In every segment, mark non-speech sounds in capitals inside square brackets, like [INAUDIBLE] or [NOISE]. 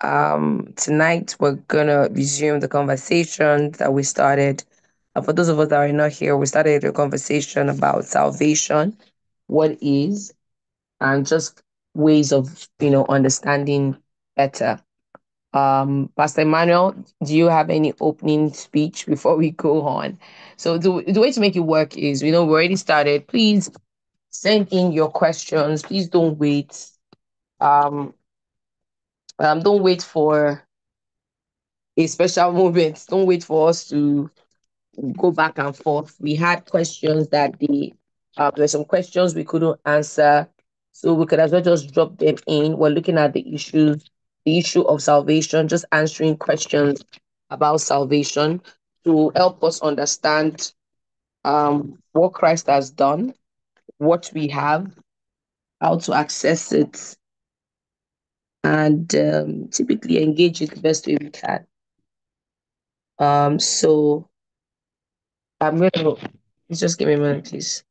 Um, tonight we're gonna resume the conversation that we started. Uh, for those of us that are not here, we started a conversation about salvation, what is, and just ways of you know understanding better. Um, Pastor Emmanuel, do you have any opening speech before we go on? So the, the way to make it work is, you know, we already started. Please send in your questions. Please don't wait. Um, um, don't wait for a special [LAUGHS] moment. Don't wait for us to go back and forth. We had questions that the uh, there were some questions we couldn't answer, so we could as well just drop them in. We're looking at the issues, the issue of salvation, just answering questions about salvation to help us understand um, what Christ has done, what we have, how to access it, and um, typically engage it the best way we can. Um, so I'm going to just give me a please.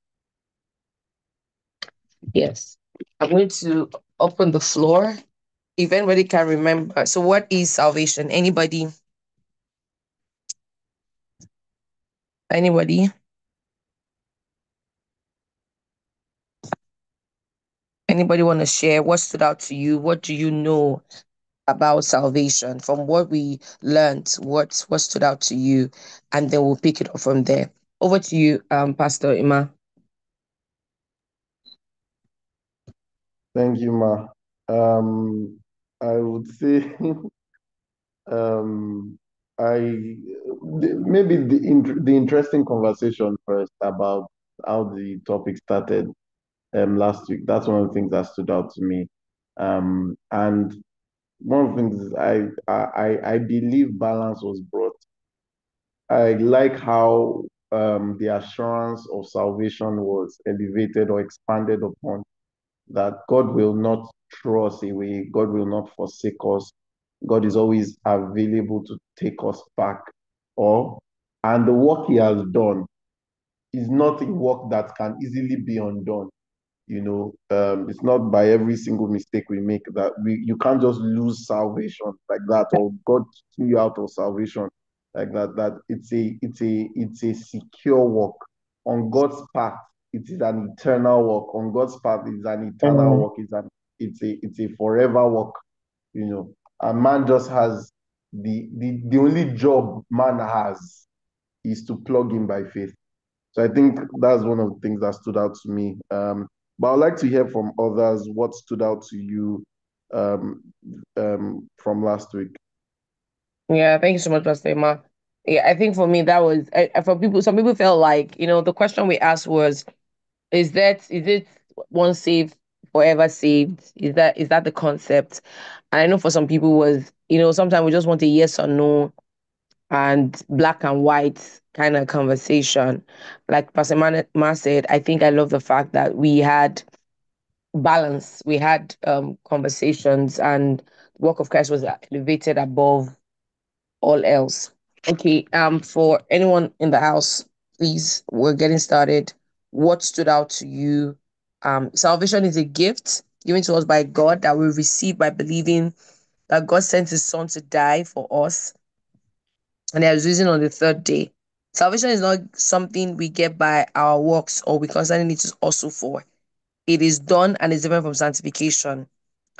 Yes, I'm going to open the floor. If anybody can remember, so what is salvation? Anybody? Anybody? Anybody want to share what stood out to you? What do you know about salvation from what we learned? What what stood out to you? And then we'll pick it up from there. Over to you, um, Pastor Ima. Thank you, Ma. Um, I would say, [LAUGHS] um, I maybe the the interesting conversation first about how the topic started um, last week. That's one of the things that stood out to me. Um, and one of the things I, I I believe balance was brought. I like how um, the assurance of salvation was elevated or expanded upon. That God will not throw us away. God will not forsake us. God is always available to take us back. Or and the work He has done is not a work that can easily be undone you know um, it's not by every single mistake we make that we you can't just lose salvation like that or god threw you out of salvation like that that it's a it's a it's a secure work. On god's path it is an eternal work. On god's path it's an eternal mm. work. It's an it's a it's a forever work you know. A man just has the the the only job man has is to plug in by faith. So i think that's one of the things that stood out to me. Um but I'd like to hear from others what stood out to you um, um, from last week. Yeah, thank you so much, Pastor Emma. Yeah, I think for me that was uh, for people. Some people felt like you know the question we asked was, "Is that is it one saved forever saved? Is that is that the concept?" And I know for some people was you know sometimes we just want a yes or no, and black and white kind of conversation. Like Pastor Ma said, I think I love the fact that we had balance. We had um, conversations, and the work of Christ was elevated above all else. Okay, um, for anyone in the house, please, we're getting started. What stood out to you? Um, salvation is a gift given to us by God that we receive by believing that God sent His Son to die for us, and He was risen on the third day. Salvation is not something we get by our works or we constantly need to also for. It is done and is different from sanctification.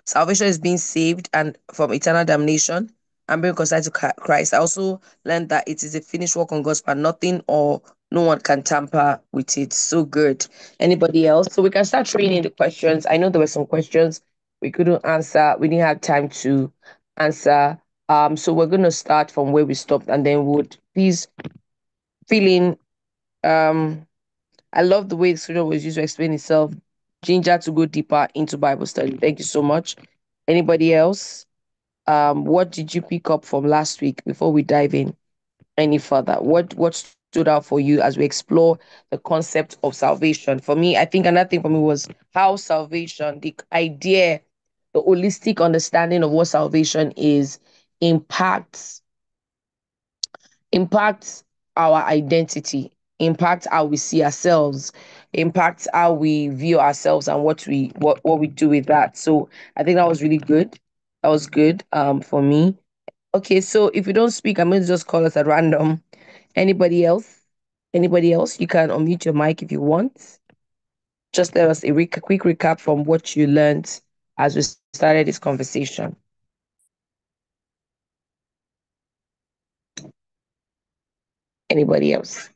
Salvation is being saved and from eternal damnation and being reconciled to Christ. I also learned that it is a finished work on God's part. Nothing or no one can tamper with it. So good. Anybody else? So we can start training the questions. I know there were some questions we couldn't answer. We didn't have time to answer. Um, so we're going to start from where we stopped and then would please feeling um I love the way the scripture was used to explain itself. Ginger to go deeper into Bible study. Thank you so much. Anybody else? Um, what did you pick up from last week before we dive in any further? What what stood out for you as we explore the concept of salvation? For me, I think another thing for me was how salvation, the idea, the holistic understanding of what salvation is, impacts impacts our identity, impacts how we see ourselves, impacts how we view ourselves and what we what, what we do with that. So I think that was really good. That was good um, for me. Okay, so if you don't speak, I'm going to just call us at random. Anybody else? Anybody else? You can unmute your mic if you want. Just let us a re- quick recap from what you learned as we started this conversation. Anybody else?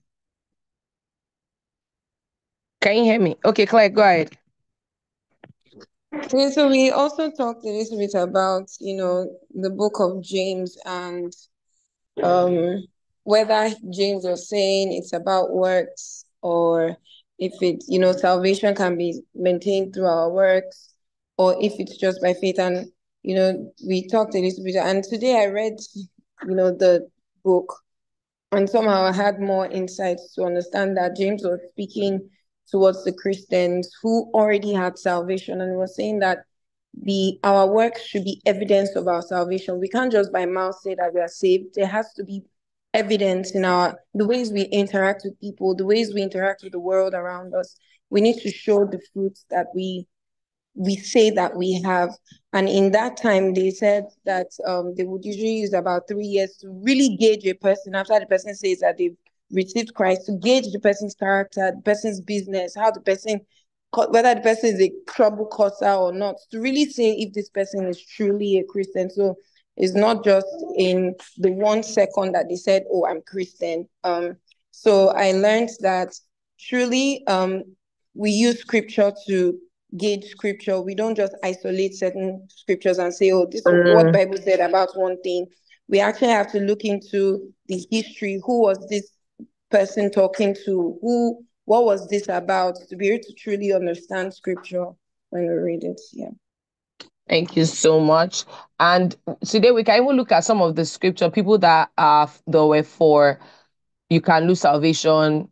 Can you hear me? Okay, Claire, go ahead. Okay, so we also talked a little bit about, you know, the book of James and um whether James was saying it's about works or if it, you know, salvation can be maintained through our works or if it's just by faith. And, you know, we talked a little bit. And today I read, you know, the book and somehow I had more insights to understand that James was speaking towards the Christians who already had salvation and was saying that the our works should be evidence of our salvation. We can't just by mouth say that we are saved. There has to be evidence in our the ways we interact with people, the ways we interact with the world around us. We need to show the fruits that we we say that we have. And in that time, they said that um, they would usually use about three years to really gauge a person after the person says that they've received Christ to gauge the person's character, the person's business, how the person, whether the person is a trouble causer or not, to really say if this person is truly a Christian. So it's not just in the one second that they said, "Oh, I'm Christian." Um, so I learned that truly, um, we use scripture to gauge scripture. We don't just isolate certain scriptures and say, "Oh, this is mm. what Bible said about one thing." We actually have to look into the history. Who was this person talking to? Who? What was this about? To be able to truly understand scripture when we read it. Yeah. Thank you so much. And today we can even look at some of the scripture people that are the way for you can lose salvation.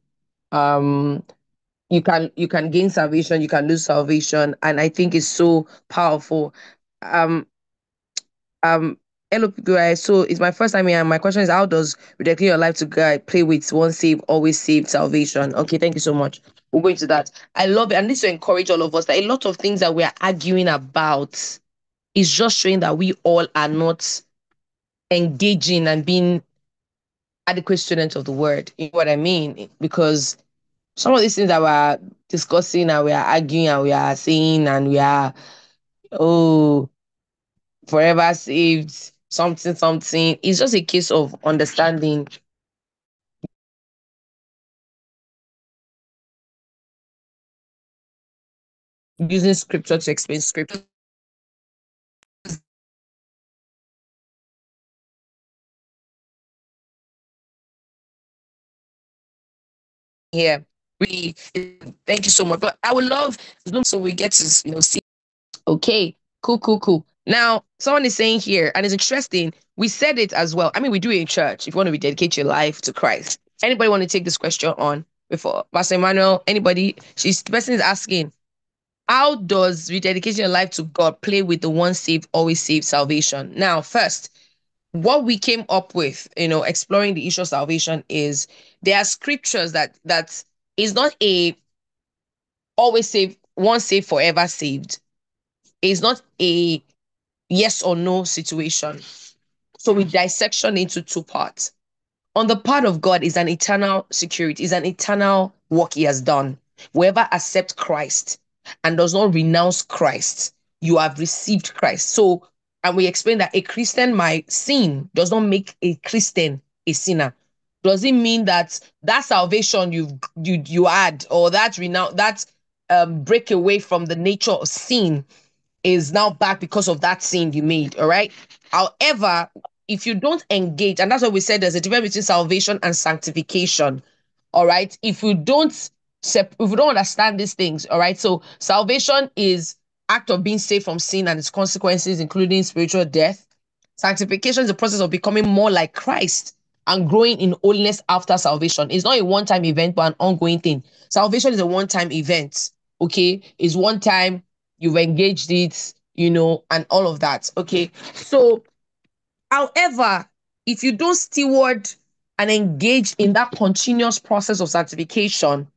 Um, you can you can gain salvation, you can lose salvation, and I think it's so powerful. Um, um, hello, guys. So it's my first time here. And my question is, how does rededicating your life to God play with one save, always save salvation? Okay, thank you so much. We'll go into that. I love it, and this to encourage all of us that a lot of things that we are arguing about is just showing that we all are not engaging and being adequate students of the word. You know what I mean? Because some of these things that we're discussing and we are arguing and we are saying and we are, oh, forever saved, something, something. It's just a case of understanding using scripture to explain scripture. Yeah, really, thank you so much. But I would love so we get to you know see. Okay, cool, cool, cool. Now, someone is saying here, and it's interesting. We said it as well. I mean, we do it in church. If you want to rededicate your life to Christ, anybody want to take this question on before Pastor Emmanuel? Anybody? She's the person is asking, how does rededicating your life to God play with the one saved, always saved salvation? Now, first, what we came up with, you know, exploring the issue of salvation is there are scriptures that that is not a always saved, once saved, forever saved. It's not a yes or no situation. So we dissection into two parts. On the part of God is an eternal security, is an eternal work he has done. Whoever accepts Christ and does not renounce Christ, you have received Christ. So, and we explain that a Christian might sin does not make a Christian a sinner. Does it mean that that salvation you've you you had or that renown that um break away from the nature of sin is now back because of that sin you made. All right. However, if you don't engage, and that's what we said, there's a difference between salvation and sanctification. All right. If you don't if you don't understand these things, all right. So salvation is act of being saved from sin and its consequences, including spiritual death. Sanctification is the process of becoming more like Christ and growing in holiness after salvation. It's not a one-time event, but an ongoing thing. Salvation is a one-time event. Okay, it's one time you've engaged it, you know, and all of that. Okay. So, however, if you don't steward and engage in that continuous process of sanctification,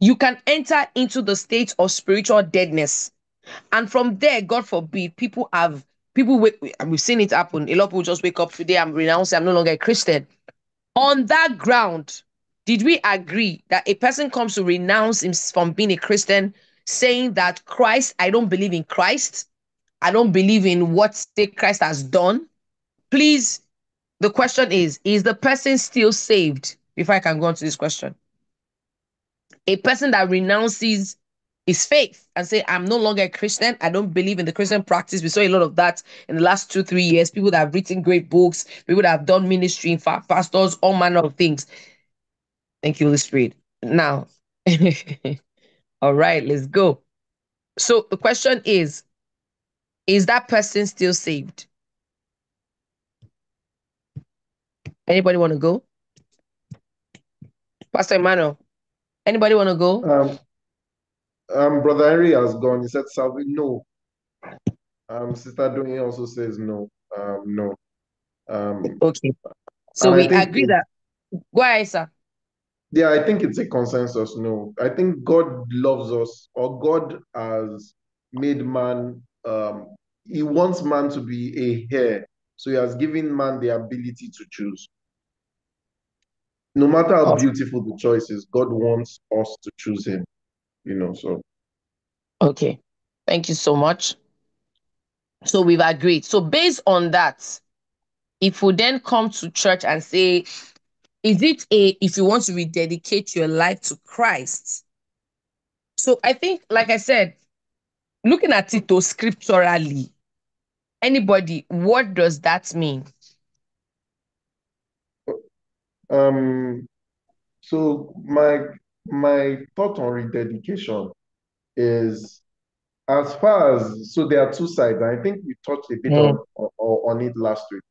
you can enter into the state of spiritual deadness. And from there, God forbid, people have people wake, we've seen it happen. A lot of people just wake up today. I'm renouncing. I'm no longer a Christian. On that ground, did we agree that a person comes to renounce him from being a Christian, saying that Christ, I don't believe in Christ, I don't believe in what Christ has done? Please, the question is: Is the person still saved? If I can go on to this question, a person that renounces his faith and say, I'm no longer a Christian. I don't believe in the Christian practice. We saw a lot of that in the last two, three years. People that have written great books, people that have done ministry, pastors, all manner of things. Thank you, Holy Spirit. Now, [LAUGHS] all right, let's go. So the question is, is that person still saved? Anybody want to go? Pastor Emmanuel, anybody want to go? Um, um, Brother Henry has gone. He said, Salvi, no. Um, Sister Doing also says no. Um, no. Um, okay. So we agree that. Why, sir. Yeah, I think it's a consensus. No, I think God loves us, or God has made man. Um, he wants man to be a heir, so He has given man the ability to choose. No matter how beautiful the choice is, God wants us to choose Him you know, so. Okay. Thank you so much. So we've agreed. So based on that, if we then come to church and say, is it a, if you want to rededicate your life to Christ? So I think, like I said, looking at it though scripturally, anybody, what does that mean? Um, so my my thought on rededication is as far as so there are two sides. I think we touched a bit mm. on, on, on it last week.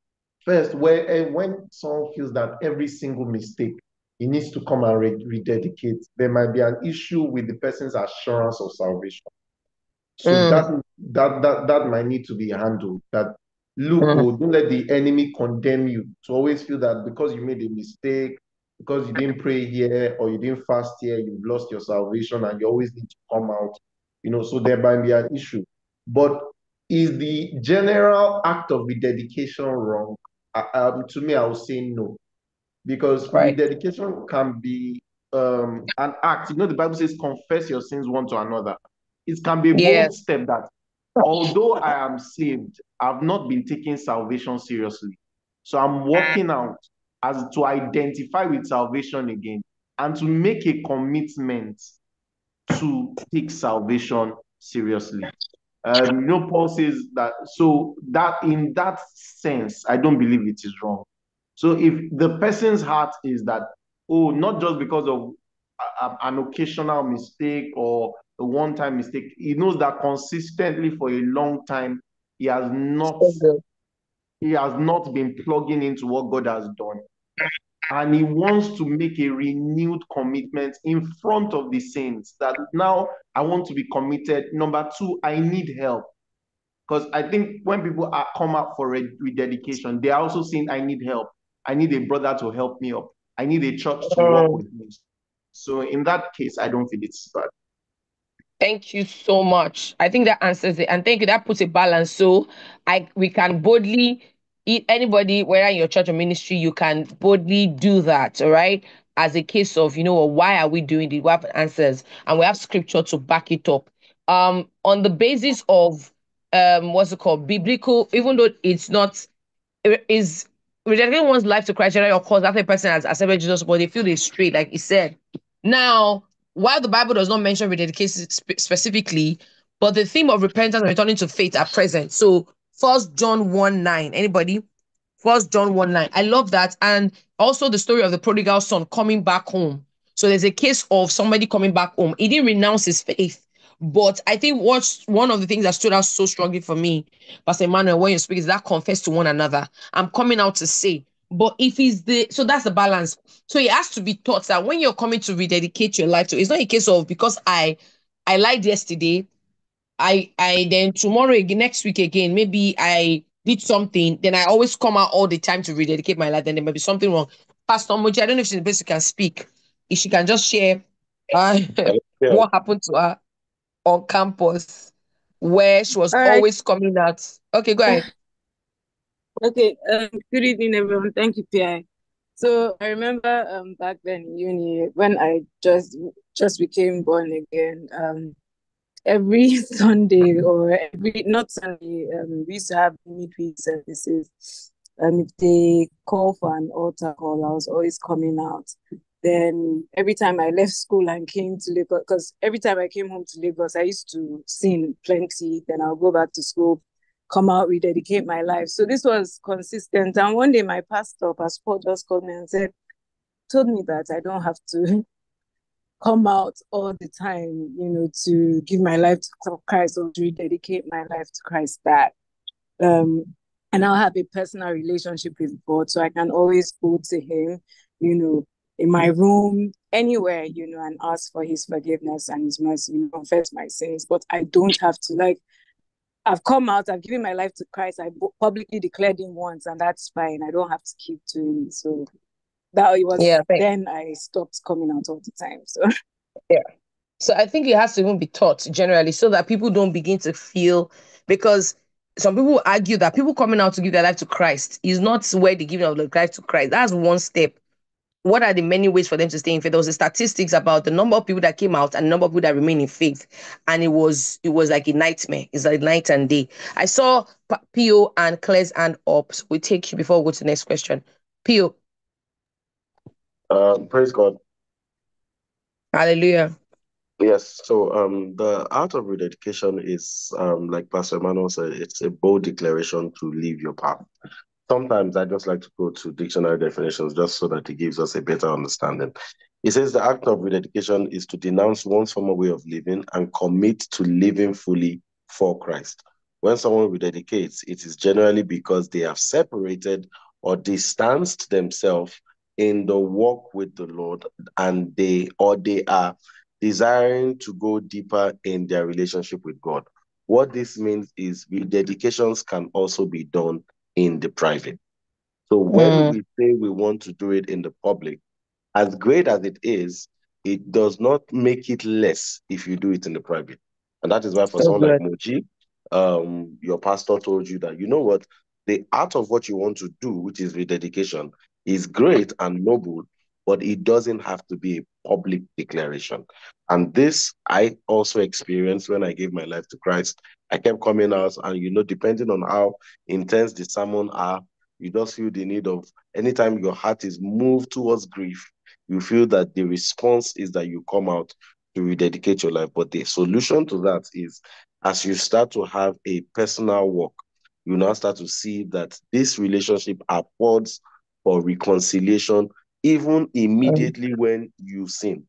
First, where eh, when someone feels that every single mistake he needs to come and re- rededicate, there might be an issue with the person's assurance of salvation. So mm. that that that that might need to be handled. That look, mm. oh, don't let the enemy condemn you. To always feel that because you made a mistake because you didn't pray here or you didn't fast here, you've lost your salvation and you always need to come out. You know, so there might be an issue. But is the general act of rededication wrong? Uh, um, to me, I would say no. Because right. rededication can be um, an act. You know, the Bible says, confess your sins one to another. It can be a yes. bold step that, although I am saved, I've not been taking salvation seriously. So I'm walking out as to identify with salvation again and to make a commitment to take salvation seriously. Um, you know, Paul says that, so that in that sense, I don't believe it is wrong. So if the person's heart is that, oh, not just because of a, a, an occasional mistake or a one time mistake, he knows that consistently for a long time, he has not. He has not been plugging into what God has done and he wants to make a renewed commitment in front of the saints that now I want to be committed. Number two, I need help. Because I think when people are come up for a rededication, they are also saying, I need help. I need a brother to help me up. I need a church to work oh. with me. So in that case, I don't feel it's bad. Thank you so much. I think that answers it. And thank you. That puts a balance. So I we can boldly anybody, whether in your church or ministry, you can boldly do that, all right? As a case of, you know, why are we doing it? We have answers and we have scripture to back it up. Um, on the basis of um, what's it called? Biblical, even though it's not is rejecting one's life to Christ, of course, that person has accepted Jesus, but they feel they straight, like he said. Now, while the Bible does not mention rededication spe- specifically, but the theme of repentance and returning to faith are present. So First John 1 9. Anybody? First John 1 9. I love that. And also the story of the prodigal son coming back home. So there's a case of somebody coming back home. He didn't renounce his faith. But I think what's one of the things that stood out so strongly for me, Pastor Emmanuel, when you speak, is that confess to one another. I'm coming out to say. But if he's the so that's the balance. So it has to be taught that when you're coming to rededicate your life to, it's not a case of because I I lied yesterday, I I then tomorrow again, next week again, maybe I did something, then I always come out all the time to rededicate my life, then there might be something wrong. Pastor Moji, I don't know if she's the best who can speak. If she can just share uh, yeah. [LAUGHS] what happened to her on campus. where she was always coming out. Okay, go ahead. [LAUGHS] Okay, um, good evening, everyone. Thank you, PI. So I remember um, back then in uni when I just just became born again. Um, every [LAUGHS] Sunday or every not Sunday, um, we used to have midweek services. And if they call for an altar call, I was always coming out. Then every time I left school and came to Lagos, because every time I came home to Lagos, I used to sing plenty. Then I'll go back to school, come out, rededicate my life. So this was consistent. And one day my pastor, Pastor just called me and said, told me that I don't have to come out all the time, you know, to give my life to Christ or to rededicate my life to Christ. That um, and I'll have a personal relationship with God, so I can always go to Him, you know, in my room, anywhere, you know, and ask for His forgiveness and His mercy, you know, confess my sins. But I don't have to like. I've come out. I've given my life to Christ. I publicly declared Him once, and that's fine. I don't have to keep doing it. So that it was yeah, then I stopped coming out all the time. So yeah. So I think it has to even be taught generally so that people don't begin to feel because some people argue that people coming out to give their life to Christ is not where the giving of the life to Christ. That's one step. What are the many ways for them to stay in faith? There was a statistics about the number of people that came out and the number of people that remain in faith, and it was it was like a nightmare. It's like night and day. I saw Pio and Claire's hand up. we take you before we go to the next question. Pio, uh, praise God. Hallelujah. Yes, so um, the art of rededication is, um, like Pastor Emmanuel said, it's a bold declaration to leave your path. Sometimes I just like to go to dictionary definitions just so that it gives us a better understanding. It says the act of rededication is to denounce one's former way of living and commit to living fully for Christ. When someone rededicates, it is generally because they have separated or distanced themselves in the walk with the Lord and they or they are desiring to go deeper in their relationship with God. What this means is dedications can also be done in the private. So when mm. we say we want to do it in the public, as great as it is, it does not make it less if you do it in the private. And that is why for so someone good. like Moji, um, your pastor told you that, you know what, the art of what you want to do, which is rededication, is great and noble, but it doesn't have to be a public declaration. And this I also experienced when I gave my life to Christ. I kept coming out, and you know, depending on how intense the sermon are, you just feel the need of anytime your heart is moved towards grief, you feel that the response is that you come out to rededicate your life. But the solution to that is as you start to have a personal walk, you now start to see that this relationship affords for reconciliation, even immediately when you sin.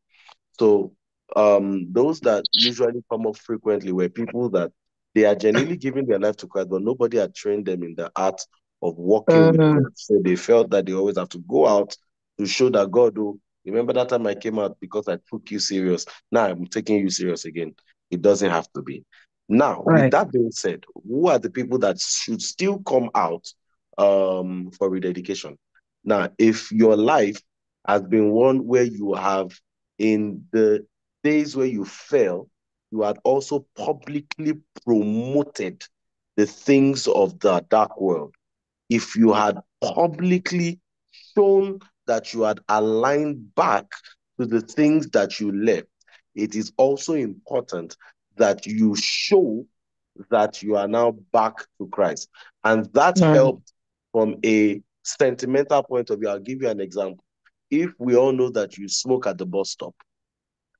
So um, those that usually come up frequently were people that they are genuinely giving their life to Christ, but nobody had trained them in the art of walking mm-hmm. with God. So they felt that they always have to go out to show that God, oh, remember that time I came out because I took you serious. Now I'm taking you serious again. It doesn't have to be. Now, right. with that being said, who are the people that should still come out um, for rededication? Now, if your life has been one where you have, in the days where you fell, you had also publicly promoted the things of the dark world. If you had publicly shown that you had aligned back to the things that you left, it is also important that you show that you are now back to Christ. And that mm. helped from a sentimental point of view, I'll give you an example. If we all know that you smoke at the bus stop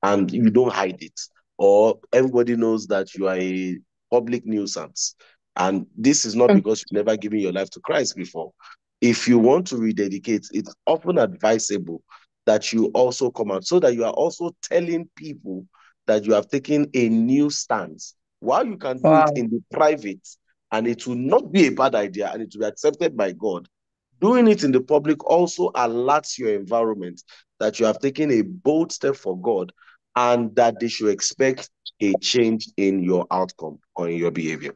and you don't hide it, or everybody knows that you are a public nuisance, and this is not mm. because you've never given your life to Christ before. If you want to rededicate, it's often advisable that you also come out so that you are also telling people that you have taken a new stance. While you can do wow. it in the private, and it will not be a bad idea and it will be accepted by God, Doing it in the public also alerts your environment that you have taken a bold step for God and that they should expect a change in your outcome or in your behavior.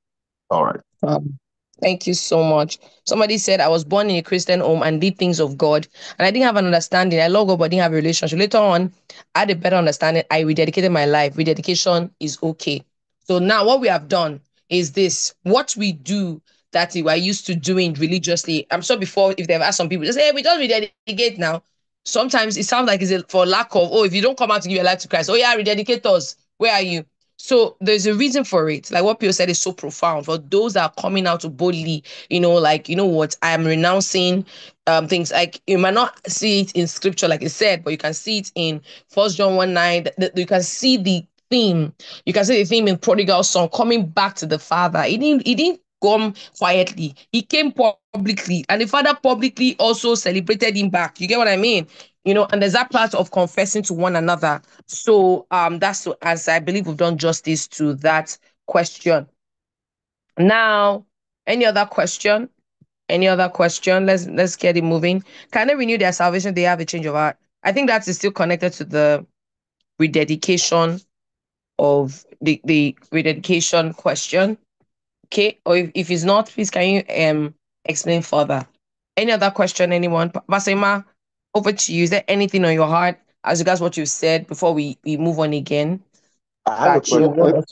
All right. Um, thank you so much. Somebody said I was born in a Christian home and did things of God, and I didn't have an understanding. I love God, but didn't have a relationship. Later on, I had a better understanding. I rededicated my life. Rededication is okay. So now, what we have done is this what we do that we are used to doing religiously. I'm sure before, if they've asked some people, they say, hey, we just rededicate now. Sometimes it sounds like it's for lack of, oh, if you don't come out to give your life to Christ, oh, yeah, rededicate us. Where are you? So there's a reason for it. Like what Pio said is so profound. For those that are coming out to boldly, you know, like, you know what, I am renouncing um things like you might not see it in scripture, like it said, but you can see it in First John 1 9. That you can see the theme. You can see the theme in prodigal son coming back to the father. He didn't, he didn't come quietly. He came publicly, and the father publicly also celebrated him back. You get what I mean? You know, and there's that part of confessing to one another. So um, that's as I believe we've done justice to that question. Now, any other question? Any other question? Let's let's get it moving. Can they renew their salvation? They have a change of heart. I think that is still connected to the rededication of the the rededication question. Okay, or if, if it's not, please can you um explain further? Any other question, anyone? Basema, over to you. Is there anything on your heart as regards what you said before we, we move on again? I have a question.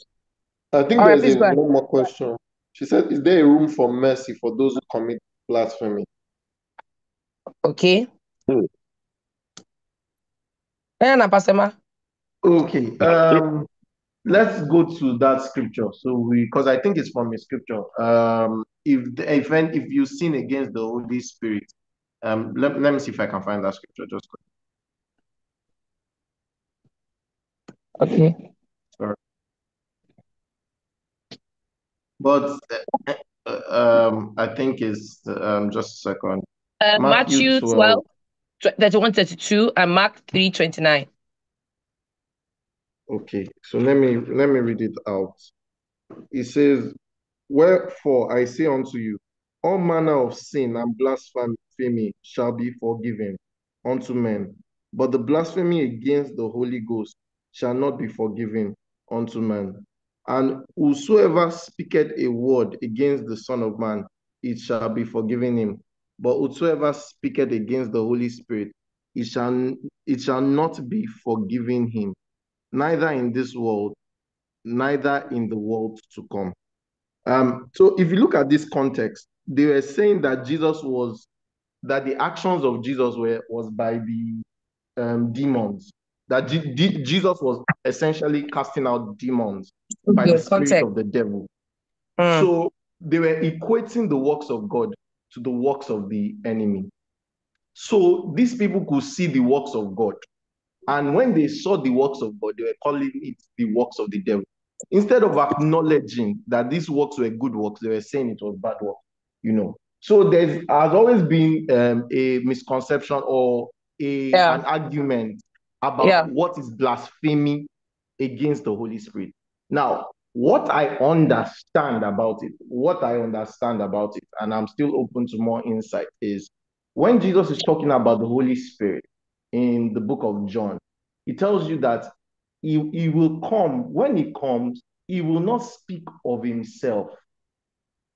I, I think All right, there's please a, one more question. She said, Is there a room for mercy for those who commit blasphemy? Okay. Hmm. Diana Basema. Okay. Um, let's go to that scripture. So we, because I think it's from a scripture. Um, if the, if if you sin against the Holy Spirit, um, let, let me see if I can find that scripture. Just Okay. sorry. But uh, um, I think it's um just a second. Uh, Matthew Matthew 12. 12, 31, 32, and Mark 3, 29. Okay, so let me let me read it out. It says, Wherefore I say unto you, all manner of sin and blasphemy shall be forgiven unto men, but the blasphemy against the Holy Ghost shall not be forgiven unto man. And whosoever speaketh a word against the Son of Man, it shall be forgiven him. But whosoever speaketh against the Holy Spirit, it shall it shall not be forgiven him, neither in this world, neither in the world to come. Um, so if you look at this context, they were saying that Jesus was that the actions of Jesus were was by the um, demons. That G- Jesus was essentially casting out demons by the Good spirit context. of the devil. Mm. So they were equating the works of God to the works of the enemy. So these people could see the works of God. And when they saw the works of God, they were calling it the works of the devil. Instead of acknowledging that these works were good works, they were saying it was bad work, you know. So there has always been um, a misconception or a Yeah. an argument about Yeah. what is blasphemy against the Holy Spirit. Now, what I understand about it, what I understand about it, and I'm still open to more insight, is when Jesus is talking about the Holy Spirit in the book of John, he tells you that he, he will come. When he comes, he will not speak of himself.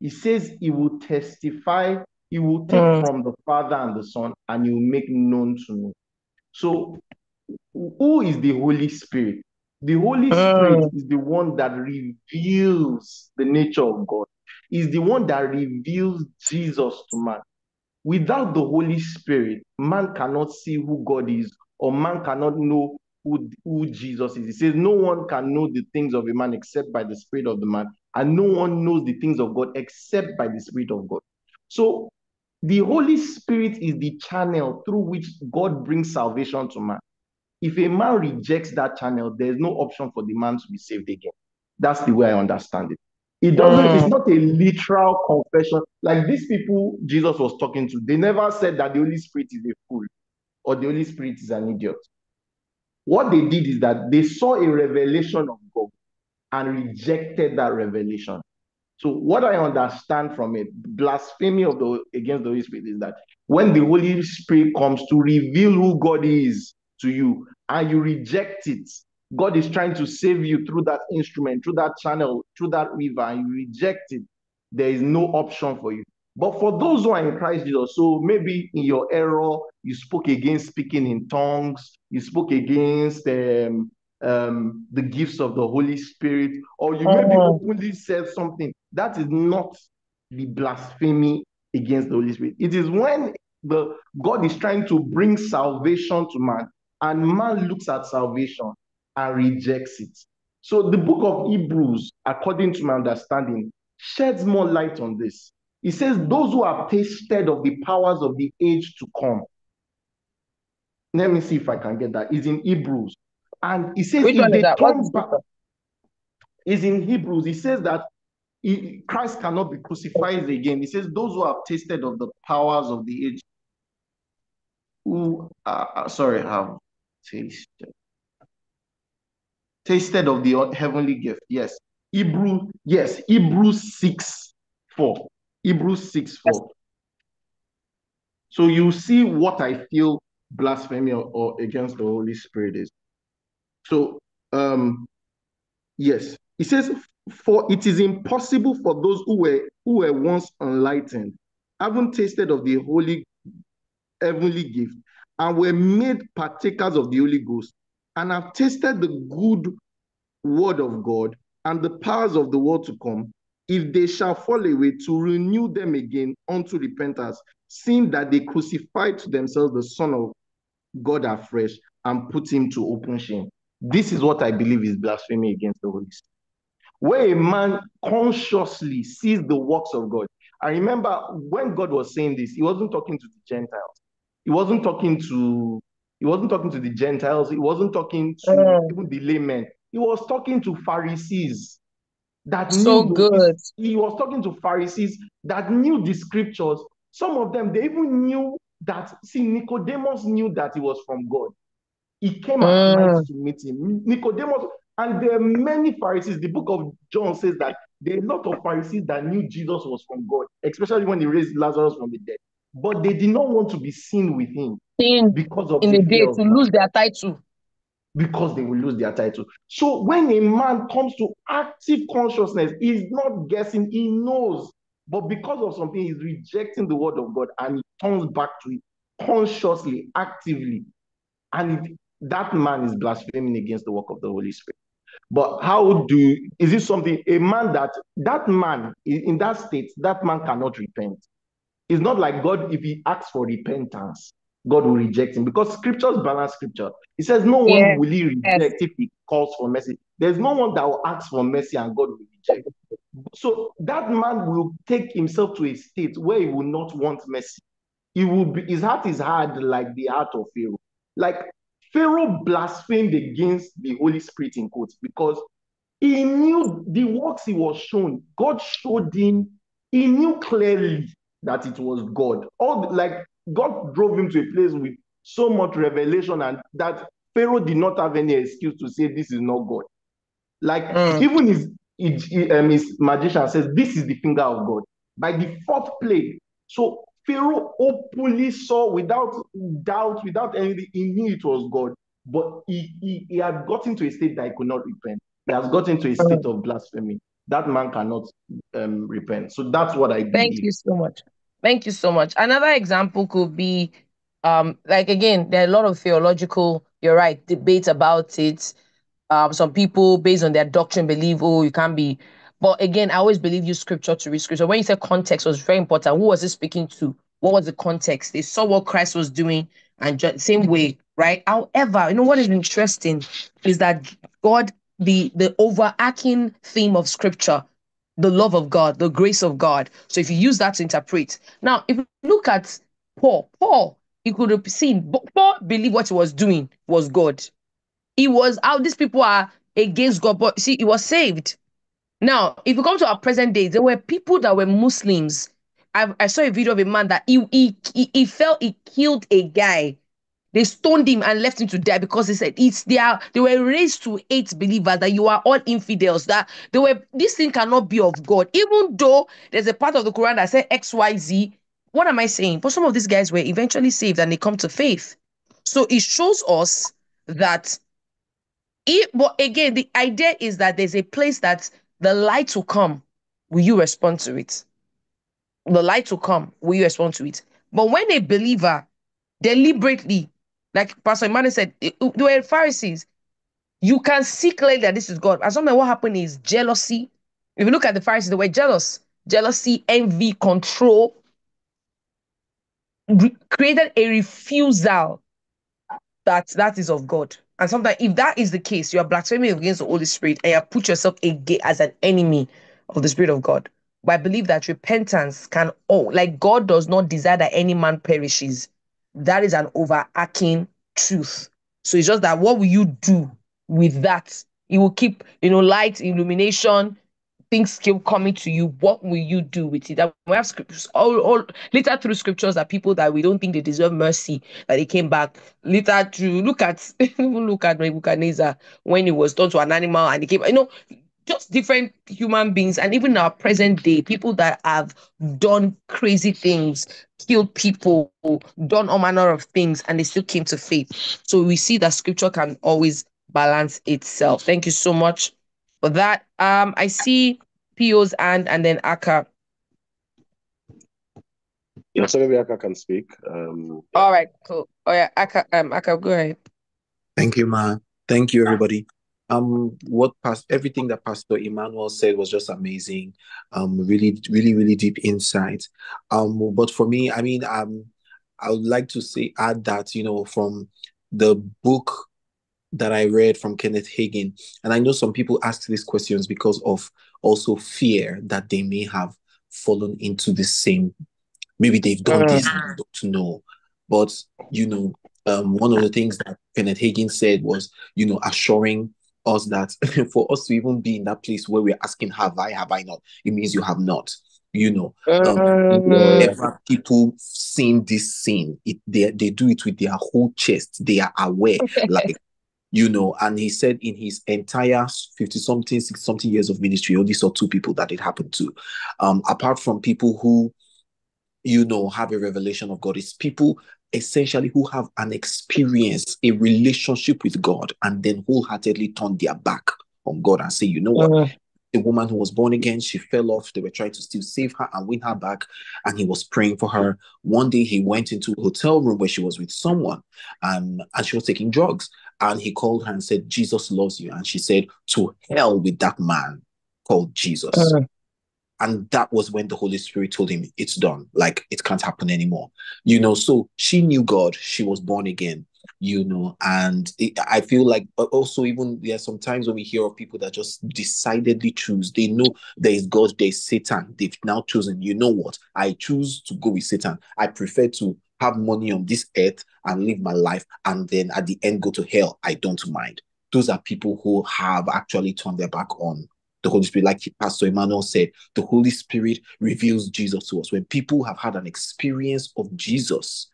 He says he will testify, he will take Mm. from the Father and the Son, and he will make known to me. So, who is the Holy Spirit? The Holy Spirit Mm. is the one that reveals the nature of God, is the one that reveals Jesus to man. Without the Holy Spirit, man cannot see who God is, or man cannot know who, who Jesus is. He says, No one can know the things of a man except by the Spirit of the man, and no one knows the things of God except by the Spirit of God. So, the Holy Spirit is the channel through which God brings salvation to man. If a man rejects that channel, there's no option for the man to be saved again. That's the way I understand it. It doesn't, Mm. it's not a literal confession. Like these people Jesus was talking to, they never said that the Holy Spirit is a fool or the Holy Spirit is an idiot. What they did is that they saw a revelation of God and rejected that revelation. So what I understand from it, blasphemy of the against the Holy Spirit is that when the Holy Spirit comes to reveal who God is to you and you reject it, God is trying to save you through that instrument, through that channel, through that river, and you reject it, there is no option for you. But for those who are in Christ Jesus, so maybe in your error, you spoke against speaking in tongues, you spoke against um, um, the gifts of the Holy Spirit, or you maybe Mhm. openly said something, that is not the blasphemy against the Holy Spirit. It is when the God is trying to bring salvation to man, and man looks at salvation and rejects it. So the book of Hebrews, according to my understanding, sheds more light on this. It says, Those who have tasted of the powers of the age to come. Let me see if I can get that. It's in Hebrews. And it says, Which if they turn back, is in Hebrews. It says that he- Christ cannot be crucified again. It says, Those who have tasted of the powers of the age, who, uh, sorry, have tasted, tasted of the heavenly gift. Yes. Hebrew, yes, Hebrews 6 4. Hebrews 6 4. So you see what I feel blasphemy or, or against the Holy Spirit is. So, um, yes, it says, "For it is impossible for those who were who were once enlightened, haven't tasted of the holy heavenly gift, and were made partakers of the Holy Ghost, and have tasted the good word of God and the powers of the world to come, if they shall fall away, to renew them again unto repentance, seeing that they crucified to themselves the Son of God afresh and put him to open shame. This is what I believe is blasphemy against the Holy Spirit. Where a man consciously sees the works of God. I remember when God was saying this, he wasn't talking to the Gentiles. He wasn't talking to he wasn't talking to the Gentiles. He wasn't talking to Mm. even the laymen. He was talking to Pharisees that So knew good. he was talking to Pharisees that knew the scriptures. Some of them, they even knew that, see, Nicodemus knew that he was from God. He came at night Mm. to meet him. Nicodemus, and there are many Pharisees. The book of John says that there are a lot of Pharisees that knew Jesus was from God, especially when he raised Lazarus from the dead. But they did not want to be seen with him In because of in the day to lose their title. because they will lose their title. So when a man comes to active consciousness, he's not guessing, he knows. But because of something, he's rejecting the word of God and he turns back to it consciously, actively. And it, that man is blaspheming against the work of the Holy Spirit. But how do is it something a man that that man in in that state, that man cannot repent? It's not like God, if he asks for repentance, God will reject him because scriptures balance scripture. He says, No one Yes. will he reject if he calls for mercy. There's no one that will ask for mercy and God will reject. So that man will take himself to a state where he will not want mercy. He will be his heart is hard like the heart of Pharaoh. Like Pharaoh blasphemed against the Holy Spirit in quotes because he knew the works he was shown. God showed him, he knew clearly that it was God. All the- like God drove him to a place with so much revelation, and that Pharaoh did not have any excuse to say this is not God. Like Mm. even his, his, um, his magician says, This is the finger of God. By the fourth plague. So Pharaoh openly saw without doubt, without anything, he knew it was God. But he, he, he had gotten to a state that he could not repent. He has gotten to a state of blasphemy. That man cannot um, repent. So that's what I Thank believe. you so much. Thank you so much. Another example could be um like again, there are a lot of theological, you're right, debate about it. Um, some people based on their doctrine believe, oh, you can't be. But again, I always believe use scripture to read scripture. When you said context was very important. Who was it speaking to? What was the context? They saw what Christ was doing, and ju- same way, right? However, you know what is interesting is that God, the the overarching theme of scripture, the love of God, the grace of God. So if you use that to interpret, now if you look at Paul, Paul, he could have seen, Paul believed what he was doing was God. He was how these people are against god but see he was saved. Now if you come to our present days there were people that were muslims. I, I saw a video of a man that he, he he he felt he killed a guy they stoned him and left him to die because they said it's their they were raised to hate believers that you are all infidels that they were this thing cannot be of god even though there's a part of the quran that said xyz what am i saying but some of these guys were eventually saved and they come to faith so it shows us that it, but again, the idea is that there's a place that the light will come. Will you respond to it? The light will come. Will you respond to it? But when a believer deliberately, like Pastor Emmanuel said, they were Pharisees. you can see clearly that this is God. And sometimes what happened is jealousy. If you look at the Pharisees, they were jealous, jealousy, envy, control, re- created a refusal that that is of God. And sometimes, if that is the case, you are blaspheming against the Holy Spirit and you have put yourself again as an enemy of the Spirit of God. But I believe that repentance can, oh, like God does not desire that any man perishes. That is an overarching truth. So it's just that what will you do with that? It will keep, you know, light, illumination, things keep coming to you. What will you do with it? That we have scriptures all, all later through scriptures that people that we don't think they deserve mercy, that they came back. Later through look at [LAUGHS] look at Nebuchadnezzar when he was turned to an animal and he came, you know, just different human beings and even our present day people that have done crazy things killed people done all manner of things and they still came to faith. So we see that scripture can always balance itself. Thank you so much for that. Um i see pos and and then aka. Yeah, so maybe Aka can speak. Um, all right cool. Oh yeah aka um aka go ahead. Thank you, Ma. Thank you, everybody. Um, what past everything that Pastor Emmanuel said was just amazing. Um, really, really, really deep insight. Um, but for me, I mean, um, I would like to say add that you know from the book that I read from Kenneth Hagin, and I know some people ask these questions because of also fear that they may have fallen into the same. Maybe they've done this and don't know, but you know, um, one of the things that Kenneth Hagin said was, you know, assuring us that [LAUGHS] for us to even be in that place where we're asking, have I, have I not? It means you have not. You know, um, whenever people sing this scene, it they they do it with their whole chest. They are aware, [LAUGHS] like you know. And he said in his entire fifty something, sixty something years of ministry, only saw two people that it happened to. Um, apart from people who, you know, have a revelation of God, it's people essentially who have an experience, a relationship with God, and then wholeheartedly turn their back on God and say, you know what? Mm. The woman who was born again, she fell off. They were trying to still save her and win her back. And he was praying for her. One day he went into a hotel room where she was with someone and, and she was taking drugs. And he called her and said, Jesus loves you. And she said, To hell with that man called Jesus. Mm. And that was when the Holy Spirit told him, It's done. Like it can't happen anymore. You know, so she knew God. She was born again, you know. And it, I feel like also, even there are some times when we hear of people that just decidedly choose, they know there is God, there is Satan. They've now chosen, you know what? I choose to go with Satan. I prefer to have money on this earth and live my life and then at the end go to hell. I don't mind. Those are people who have actually turned their back on the Holy Spirit, like Pastor Emmanuel said, the Holy Spirit reveals Jesus to us. When people have had an experience of Jesus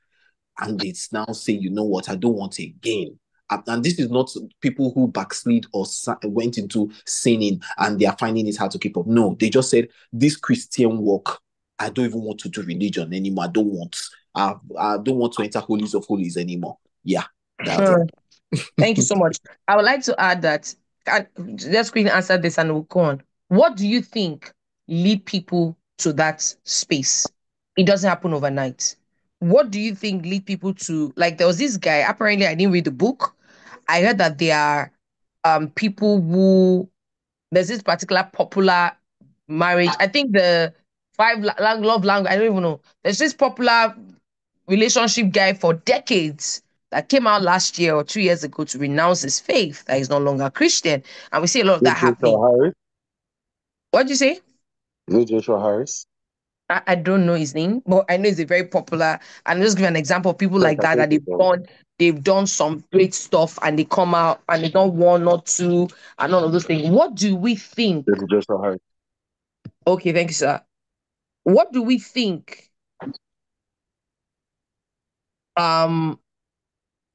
and it's now say, you know what, I don't want again. And, this is not people who backslid or went into sinning and they are finding it hard to keep up. No, they just said, this Christian walk, I don't even want to do religion anymore. I don't want, I, I don't want to enter holies of holies anymore. Yeah. Sure. Thank you so much. I would like to add that and let's quickly answer this and we'll go on. What do you think lead people to that space? It doesn't happen overnight. What do you think lead people to like there was this guy, apparently I didn't read the book. I heard that there are um people who there's this particular popular marriage. I think the five love language, I don't even know. There's this popular relationship guy for decades that came out last year or two years ago to renounce his faith that he's no longer Christian. And we see a lot of that happening. Harris. What did you say? Is it Joshua Harris? I, I don't know his name, but I know he's a very popular. And just give an example of people like that that they've he done they've done some great stuff and they come out and they don't one not two and all of those things. What do we think? Is Joshua Harris? Okay, thank you, sir. What do we think? Um,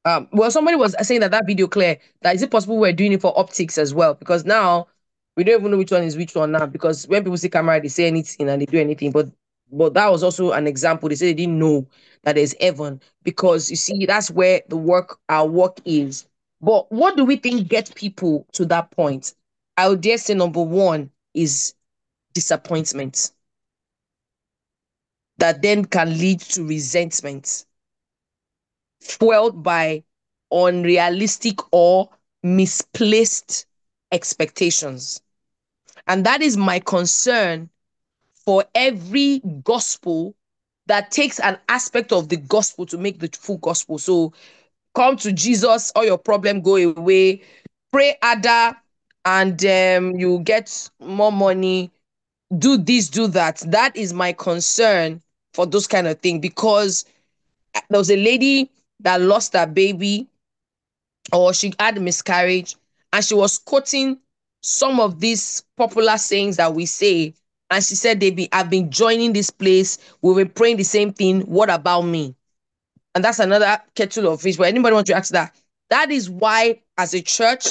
um, well, somebody was saying that that video clear. That is it possible we're doing it for optics as well? Because now we don't even know which one is which one now. Because when people see camera, they say anything and they do anything. But but that was also an example. They said they didn't know that there's heaven because you see that's where the work our work is. But what do we think gets people to that point? I would dare say number one is disappointment that then can lead to resentment fueled by unrealistic or misplaced expectations. And that is my concern for every gospel that takes an aspect of the gospel to make the full gospel. So come to Jesus, all your problem go away. Pray Ada, and um, you get more money. Do this, do that. That is my concern for those kind of thing because uh, there was a lady that lost her baby or she had a miscarriage and she was quoting some of these popular sayings that we say and she said they be i've been joining this place. We've been praying the same thing. What about me? And that's another kettle of fish. But anybody want to ask that? That is why as a church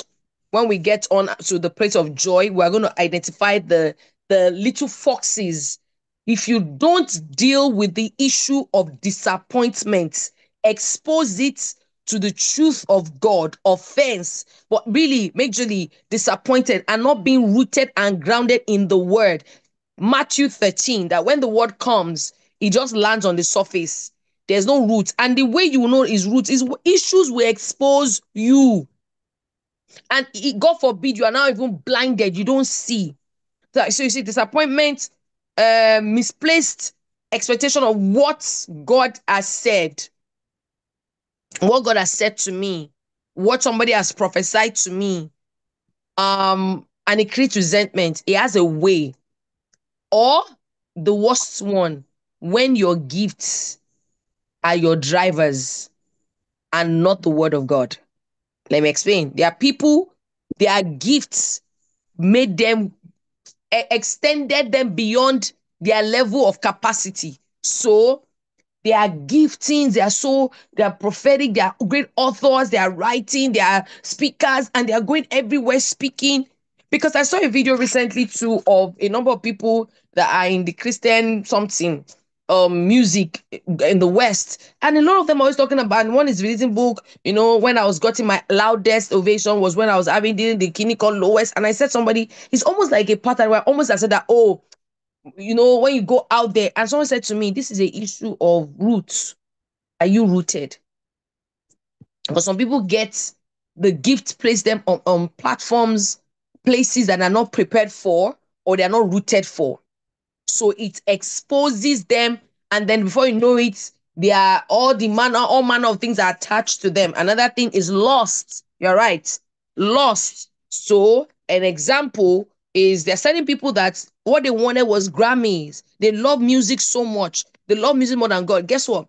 when we get on to the place of joy we're going to identify the the little foxes. If you don't deal with the issue of disappointment expose it to the truth of God, offense, but really majorly disappointed and not being rooted and grounded in the word. Matthew 13, that when the word comes, it just lands on the surface. There's no root. And the way you know is root is issues will expose you. And it, God forbid you are now even blinded, you don't see. So you see, disappointment, uh, misplaced expectation of what God has said what God has said to me, what somebody has prophesied to me, um, and it creates resentment. It has a way. Or the worst one, when your gifts are your drivers and not the word of God. Let me explain. There are people, their gifts made them extended them beyond their level of capacity. So they are giftings, they are so, they are prophetic, they are great authors, they are writing, they are speakers, and they are going everywhere speaking. Because I saw a video recently too of a number of people that are in the Christian something um music in the West. And a lot of them are always talking about and one is releasing book, you know, when I was getting my loudest ovation was when I was having the kidney called lowest. And I said somebody, it's almost like a pattern where almost I said that, oh, you know, when you go out there, and someone said to me, This is an issue of roots. Are you rooted? Because some people get the gift, place them on, on platforms, places that are not prepared for or they're not rooted for. So it exposes them, and then before you know it, they are all the manner, all manner of things are attached to them. Another thing is lost. You're right, lost. So an example is there are certain people that what they wanted was Grammys. They love music so much. They love music more than God. Guess what?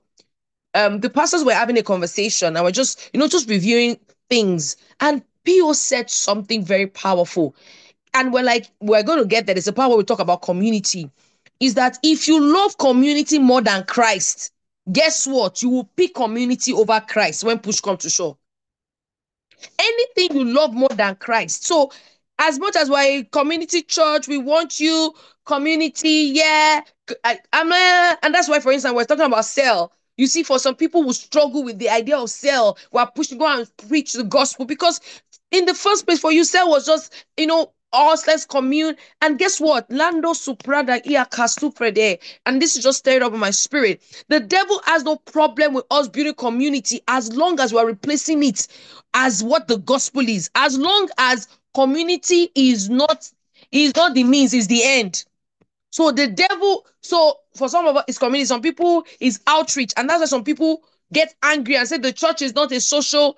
Um, the pastors were having a conversation and we're just, you know, just reviewing things. And P.O. said something very powerful. And we're like, we're going to get that. It's a power we talk about community. Is that if you love community more than Christ, guess what? You will pick community over Christ when push comes to shove. Anything you love more than Christ. So as much as we're a community church, we want you community, yeah. I, am uh, and that's why, for instance, we're talking about cell. You see, for some people who struggle with the idea of cell, we're pushing go and preach the gospel because in the first place for you, cell was just, you know, us, let's commune. And guess what? Lando suprada ia there. And this is just stirred up in my spirit. The devil has no problem with us building community as long as we're replacing it as what the gospel is. As long as community is not is not the means, is the end. So the devil, so for some of us, it's community. Some people is outreach, and that's why some people get angry and say the church is not a social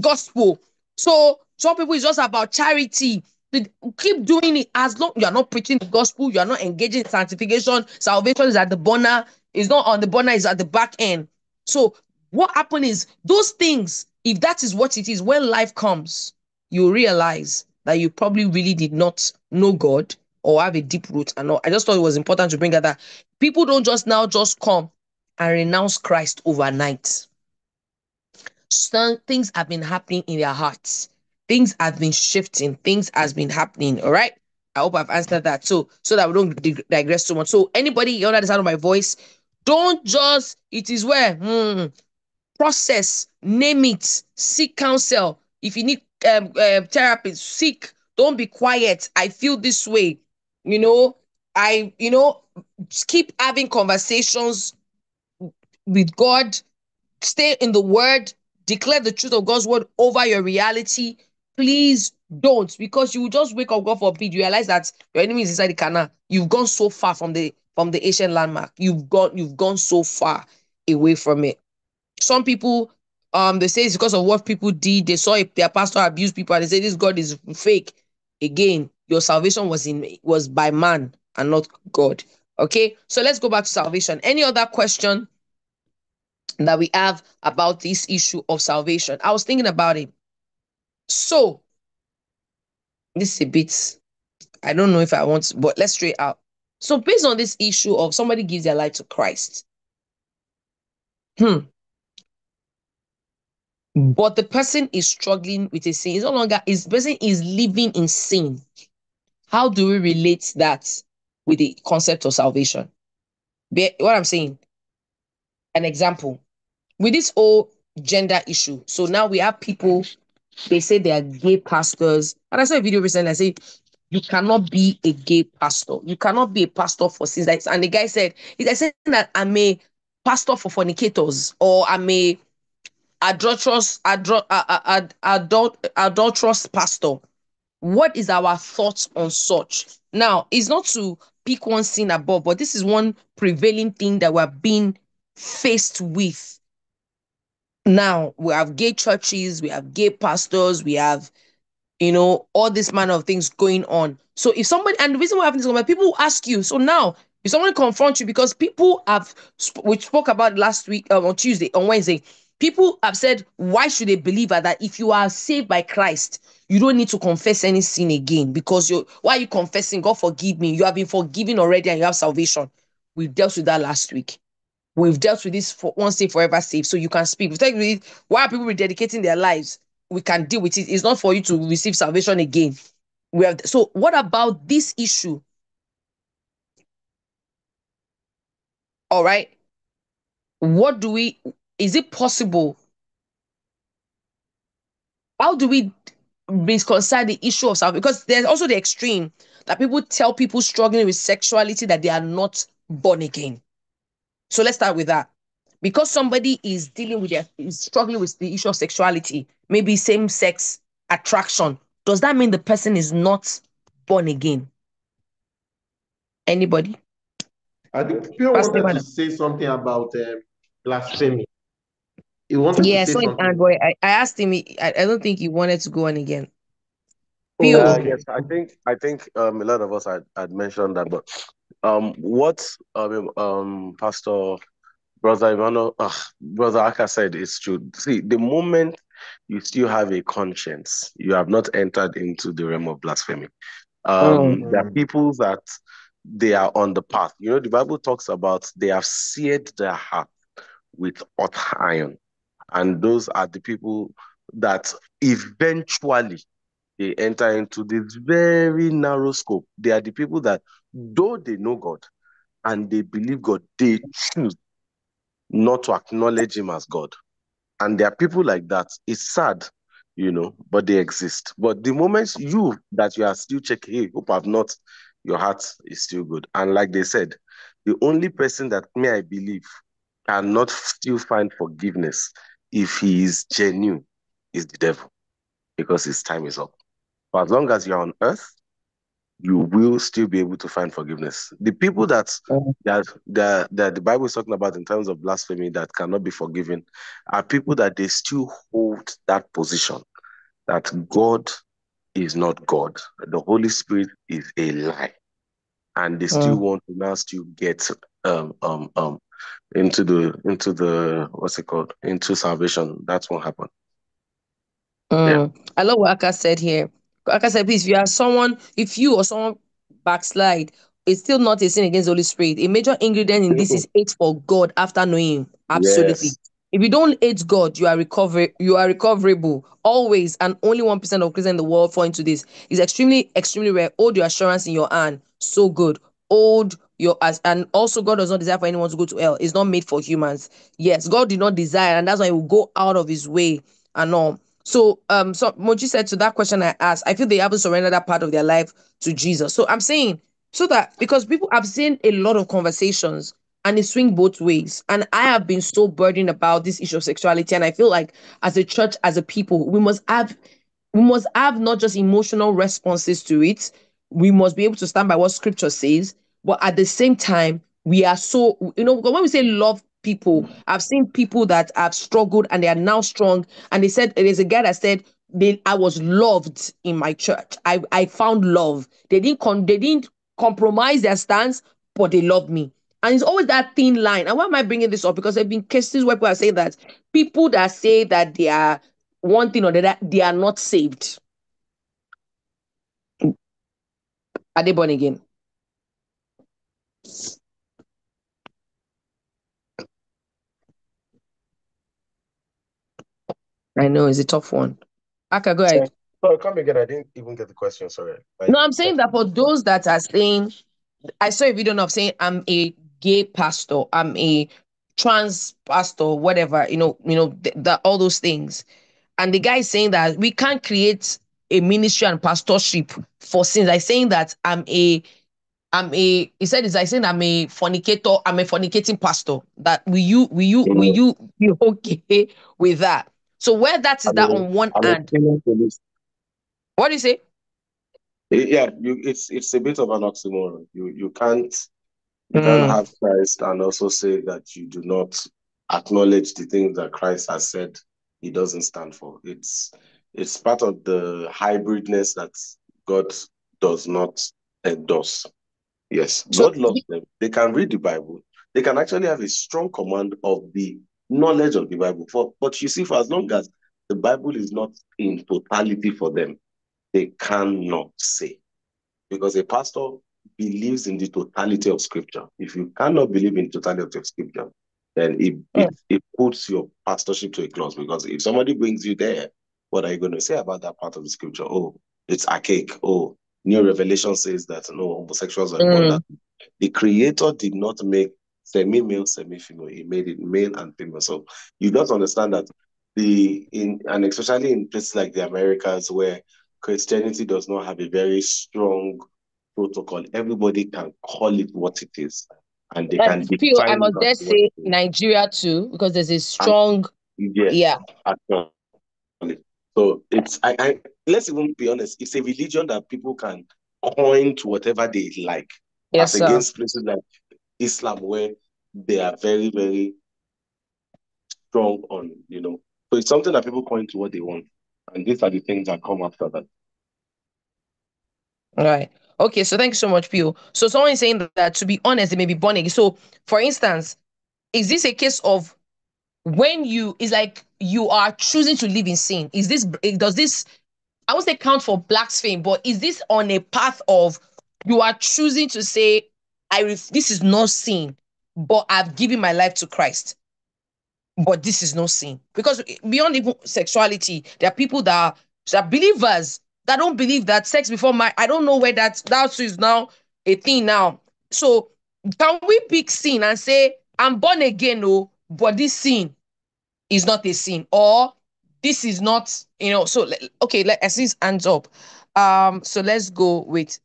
gospel. So some people is just about charity. Keep doing it as long you are not preaching the gospel, you are not engaging in sanctification. Salvation is at the burner, it's not on the burner, it's at the back end. So what happened is those things, if that is what it is, when life comes, you realize that you probably really did not know God or have a deep root and all. I just thought it was important to bring out that people don't just now just come and renounce Christ overnight. Some things have been happening in their hearts. Things have been shifting. Things has been happening. All right. I hope I've answered that. So so that we don't digress too much. So anybody under the sound of my voice, don't just it is where hmm, process, name it, seek counsel. If you need um, uh, therapist, seek. Don't be quiet. I feel this way. You know, I, you know, keep having conversations with God. Stay in the word. Declare the truth of God's word over your reality. please don't because you will just wake up, God forbid, you realize that your enemy is inside the canal. You've gone so far from the from the ancient landmark. You've gone, you've gone so far away from it. Some people um they say it's because of what people did. They saw their pastor abuse people and they say this God is fake. Again, your salvation was in was by man and not God. Okay, so let's go back to salvation. Any other question that we have about this issue of salvation? I was thinking about it. So this is a bit, I don't know if I want but let's straight out. So based on this issue of somebody gives their life to Christ, hmm, but the person is struggling with a sin. It's no longer is person is living in sin. How do we relate that with the concept of salvation? What I'm saying, an example with this whole gender issue. So now we have people, they say they are gay pastors. And I saw a video recently, I say, you cannot be a gay pastor. You cannot be a pastor for sins. And the guy said, he's saying that I'm a pastor for fornicators or I'm a adulterous, adult, adult, adulterous pastor. What is our thoughts on such? Now, it's not to pick one sin above, but this is one prevailing thing that we're being faced with. Now, we have gay churches, we have gay pastors, we have, you know, all this manner of things going on. So if somebody, and the reason why I have this, people ask you, so now if someone confronts you because people have, we spoke about last week um, on Tuesday, on Wednesday, people have said, why should a believer that if you are saved by Christ, you don't need to confess any sin again because you why are you confessing? God forgive me. You have been forgiven already and you have salvation. We dealt with that last week. We've dealt with this for once saved, forever saved. So you can speak. Why are people rededicating their lives? We can deal with it. It's not for you to receive salvation again. We have so what about this issue? All right. What do we is it possible? How do we reconcile the issue of self? Because there's also the extreme that people tell people struggling with sexuality that they are not born again. So let's start with that. Because somebody is dealing with their is struggling with the issue of sexuality, maybe same sex attraction, does that mean the person is not born again? Anybody? I think Pierre wanted to say something about uh, blasphemy. He wanted yeah, to say so something. I, I asked him. I, I don't think he wanted to go on again. Uh, yes, I think I think um, a lot of us had, had mentioned that, but um, what um, um, Pastor Brother Ivano, uh, Brother Aka said is true. See, the moment you still have a conscience, you have not entered into the realm of blasphemy. Um, mm-hmm. There are people that they are on the path. You know, the Bible talks about they have seared their heart with hot iron. And those are the people that eventually they enter into this very narrow scope. They are the people that, though they know God and they believe God, they choose not to acknowledge Him as God. And there are people like that. It's sad, you know, but they exist. But the moment you that you are still checking, hey, hope I've not, your heart is still good. And like they said, the only person that may I believe cannot still find forgiveness if he is genuine, is the devil because his time is up. But as long as you're on earth, you will still be able to find forgiveness. The people that that, that that the Bible is talking about in terms of blasphemy that cannot be forgiven are people that they still hold that position that God is not God. The Holy Spirit is a lie. And they still uh. want to now still get um um um into the into the what's it called into salvation. That's what happened. Mm. Yeah. I love what Aka said here. Aka said, please, if you are someone, if you or someone backslide, it's still not a sin against the Holy Spirit. A major ingredient in this is hate for God after knowing Him. Absolutely. Yes. If you don't hate God, you are recover you are recoverable always, and only one percent of Christians in the world fall into this. It's extremely, extremely rare. Hold your assurance in your hand. So good. Hold your as and also God does not desire for anyone to go to hell. It's not made for humans. Yes, God did not desire, and that's why He will go out of His way and all. So, um, so Moji said to that question I asked, I feel they haven't surrendered that part of their life to Jesus. So I'm saying so that because people have seen a lot of conversations and they swing both ways. And I have been so burdened about this issue of sexuality. And I feel like as a church, as a people, we must have we must have not just emotional responses to it. We must be able to stand by what scripture says, but at the same time, we are so, you know, when we say love people, I've seen people that have struggled and they are now strong. And they said, there's a guy that said, they, I was loved in my church. I, I found love. They didn't con- they didn't compromise their stance, but they loved me. And it's always that thin line. And why am I bringing this up? Because there have been cases where people are saying that people that say that they are one thing or other, they are not saved. Are they born again? I know it's a tough one. Aka, go ahead. Sorry, come again. I didn't even get the question. Sorry. no, I'm saying that for those that are saying, I saw a video of saying I'm a gay pastor, I'm a trans pastor, whatever, you know, you know, that all those things. And the guy is saying that we can't create a ministry and pastorship for sins. I saying that I'm a I'm a he said is I saying I'm a fornicator, I'm a fornicating pastor. That will you will you will you [LAUGHS] be okay with that? So where that is that on one I'm hand. What do you say? Yeah, you, it's it's a bit of an oxymoron. You you can't you mm. can't have Christ and also say that you do not acknowledge the things that Christ has said he doesn't stand for. It's it's part of the hybridness that God does not endorse. Yes, God loves them. They can read the Bible. They can actually have a strong command of the knowledge of the Bible. For but you see, for as long as the Bible is not in totality for them, they cannot say. Because a pastor believes in the totality of scripture. If you cannot believe in totality of scripture, then it, it, it puts your pastorship to a close. Because if somebody brings you there, what are you going to say about that part of the scripture? Oh, it's archaic. Oh, new revelation says that no homosexuals are mm. The creator did not make semi-male, semi-female. He made it male and female. So you don't understand that the in and especially in places like the Americas where Christianity does not have a very strong protocol. Everybody can call it what it is, and they can feel. I must dare say Nigeria too, because there's a strong. And, yeah. Yeah. So it's I, I let's even be honest. It's a religion that people can coin to whatever they like. Yes, as sir. against places like Islam, where they are very very strong on you know. So it's something that people coin to what they want. And these are the things that come after that. All right. Okay, so thank you so much, Pio. So someone is saying that, to be honest, they may be born again. So, for instance, is this a case of when you is like you are choosing to live in sin? Is this does this I won't say count for blasphemy, but is this on a path of you are choosing to say, I this is not sin, but I've given my life to Christ but this is no sin? Because beyond even sexuality there are people that are, that are believers that don't believe that sex before my i don't know where that that is now a thing now. So can we pick sin and say i'm born again no but this sin is not a sin? Or this is not you know so okay let us see hands up um so let's go with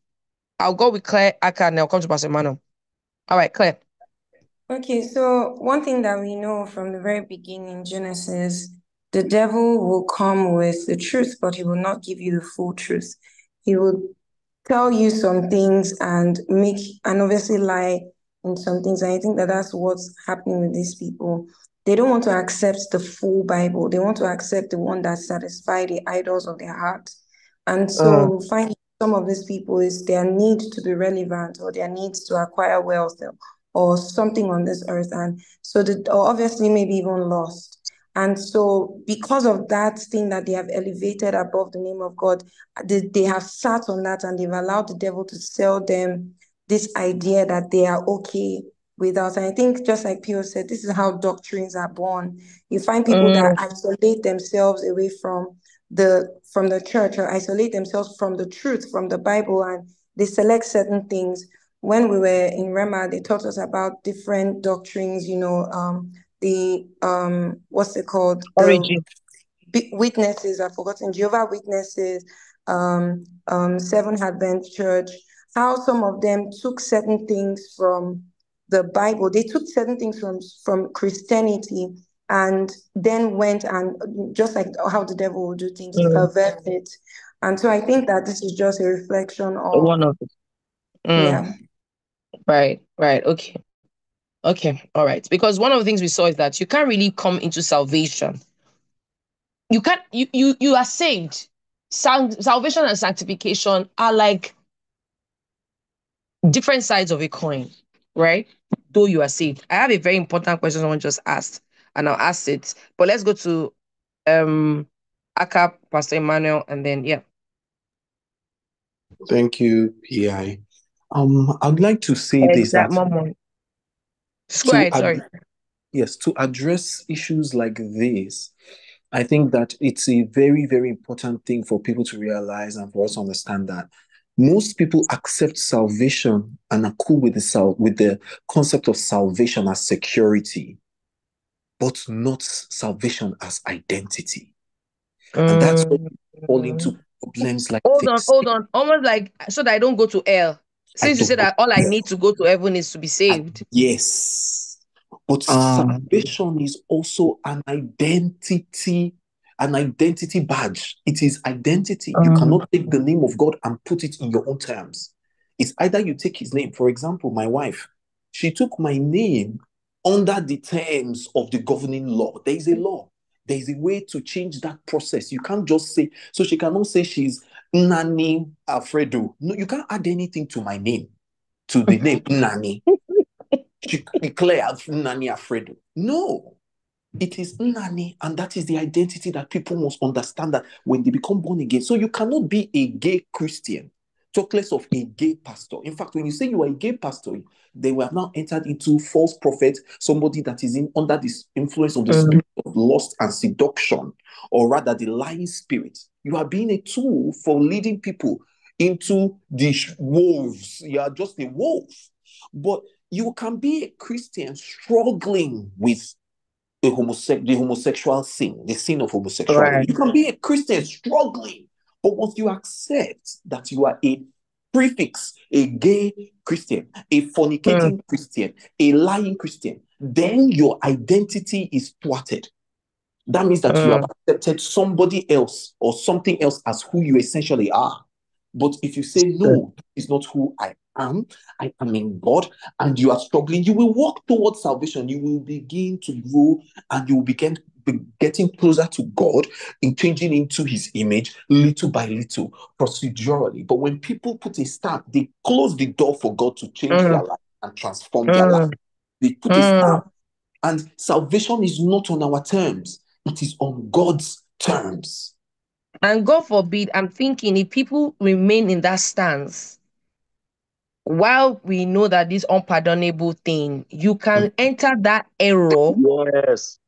i'll go with claire aka and i'll come to pastor Mano. all right claire Okay, so one thing that we know from the very beginning, Genesis, the devil will come with the truth, but he will not give you the full truth. He will tell you some things and make, and obviously lie in some things. And I think that that's what's happening with these people. They don't want to accept the full Bible. They want to accept the one that satisfies the idols of their heart. And so uh. find some of these people is their need to be relevant or their needs to acquire wealth or something on this earth. And so, the, or obviously, maybe even lost. And so, because of that thing that they have elevated above the name of God, they, they have sat on that and they've allowed the devil to sell them this idea that they are okay without. And I think, just like Pio said, this is how doctrines are born. You find people mm. that isolate themselves away from the from the church or isolate themselves from the truth from the bible and they select certain things when we were in Rhema, they taught us about different doctrines, you know, um, the, um, what's it called? Origin. The witnesses, I've forgotten, Jehovah Witnesses, um, um, Seven Advent Church, how some of them took certain things from the Bible. They took certain things from, from Christianity and then went and just like how the devil will do things, Mm. pervert it. And so I think that this is just a reflection of One of it. Mm. yeah. Right, right. Okay. Okay. All right. Because one of the things we saw is that you can't really come into salvation. You can't you you you are saved. Sal- salvation and sanctification are like different sides of a coin, right? Though you are saved. I have a very important question someone just asked, and I'll ask it. But let's go to um Aka, Pastor Emmanuel, and then yeah. Thank you, PI. Um, I'd like to say this that moment. Square, sorry. yes, to address issues like this, I think that it's a very, very important thing for people to realize and for us to understand that most people accept salvation and are cool with the sal- with the concept of salvation as security, but not salvation as identity. And that's where we fall into problems like Hold on, hold on. Almost like so that I don't go to hell. Since you said that all I need to go to heaven is to be saved. Yes. But Um, salvation is also an identity, an identity badge. It is identity. You Um, cannot take the name of God and put it in your own terms. It's either you take his name. For example, my wife, she took my name under the terms of the governing law. There is a law. There is a way to change that process. You can't just say, so she cannot say she's Nani Alfredo. No, you can't add anything to my name, to the [LAUGHS] name Nani. She declare Nani Alfredo. No, it is Nani, and that is the identity that people must understand that when they become born again. So you cannot be a gay Christian, talk less of a gay pastor. In fact, when you say you are a gay pastor, they will have now entered into false prophet, somebody that is in under this influence of the Mm. spirit of lust and seduction, or rather the lying spirit. You are being a tool for leading people into the wolves. You are just a wolf. But you can be a Christian struggling with a homose- the homosexual sin, the sin of homosexuality. Right. You can be a Christian struggling, but once you accept that you are a prefix, a gay Christian, a fornicating hmm. Christian, a lying Christian, then your identity is thwarted. That means that you hmm. have accepted somebody else or something else as who you essentially are. But if you say, no, is not who I am, I am in God, and you are struggling, you will walk towards salvation. You will begin to grow and you will begin be getting closer to God in changing into his image little by little, procedurally. But when people put a stamp, they close the door for God to change Mm. their life and transform their Mm. life. They put a Mm. stamp. And salvation is not on our terms, it is on God's terms. And God forbid, I'm thinking if people remain in that stance, while we know that this unpardonable thing, you can enter that error Yes.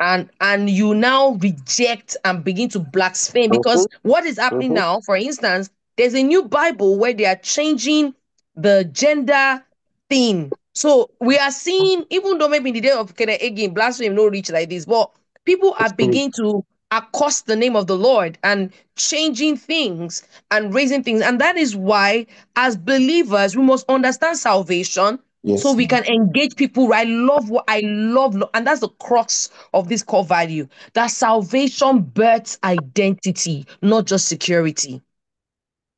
and and you now reject and begin to blaspheme because what is happening Mhm. now for instance there's a new bible where they are changing the gender thing so we are seeing even though maybe in the day of Kenneth Hagin blasphemy no reach like this but people are beginning to accost the name of the lord and changing things and raising things. And that is why as believers we must understand salvation Yes. so we can engage people i love what i love. Lo- and that's the crux of this core value that salvation births identity not just security.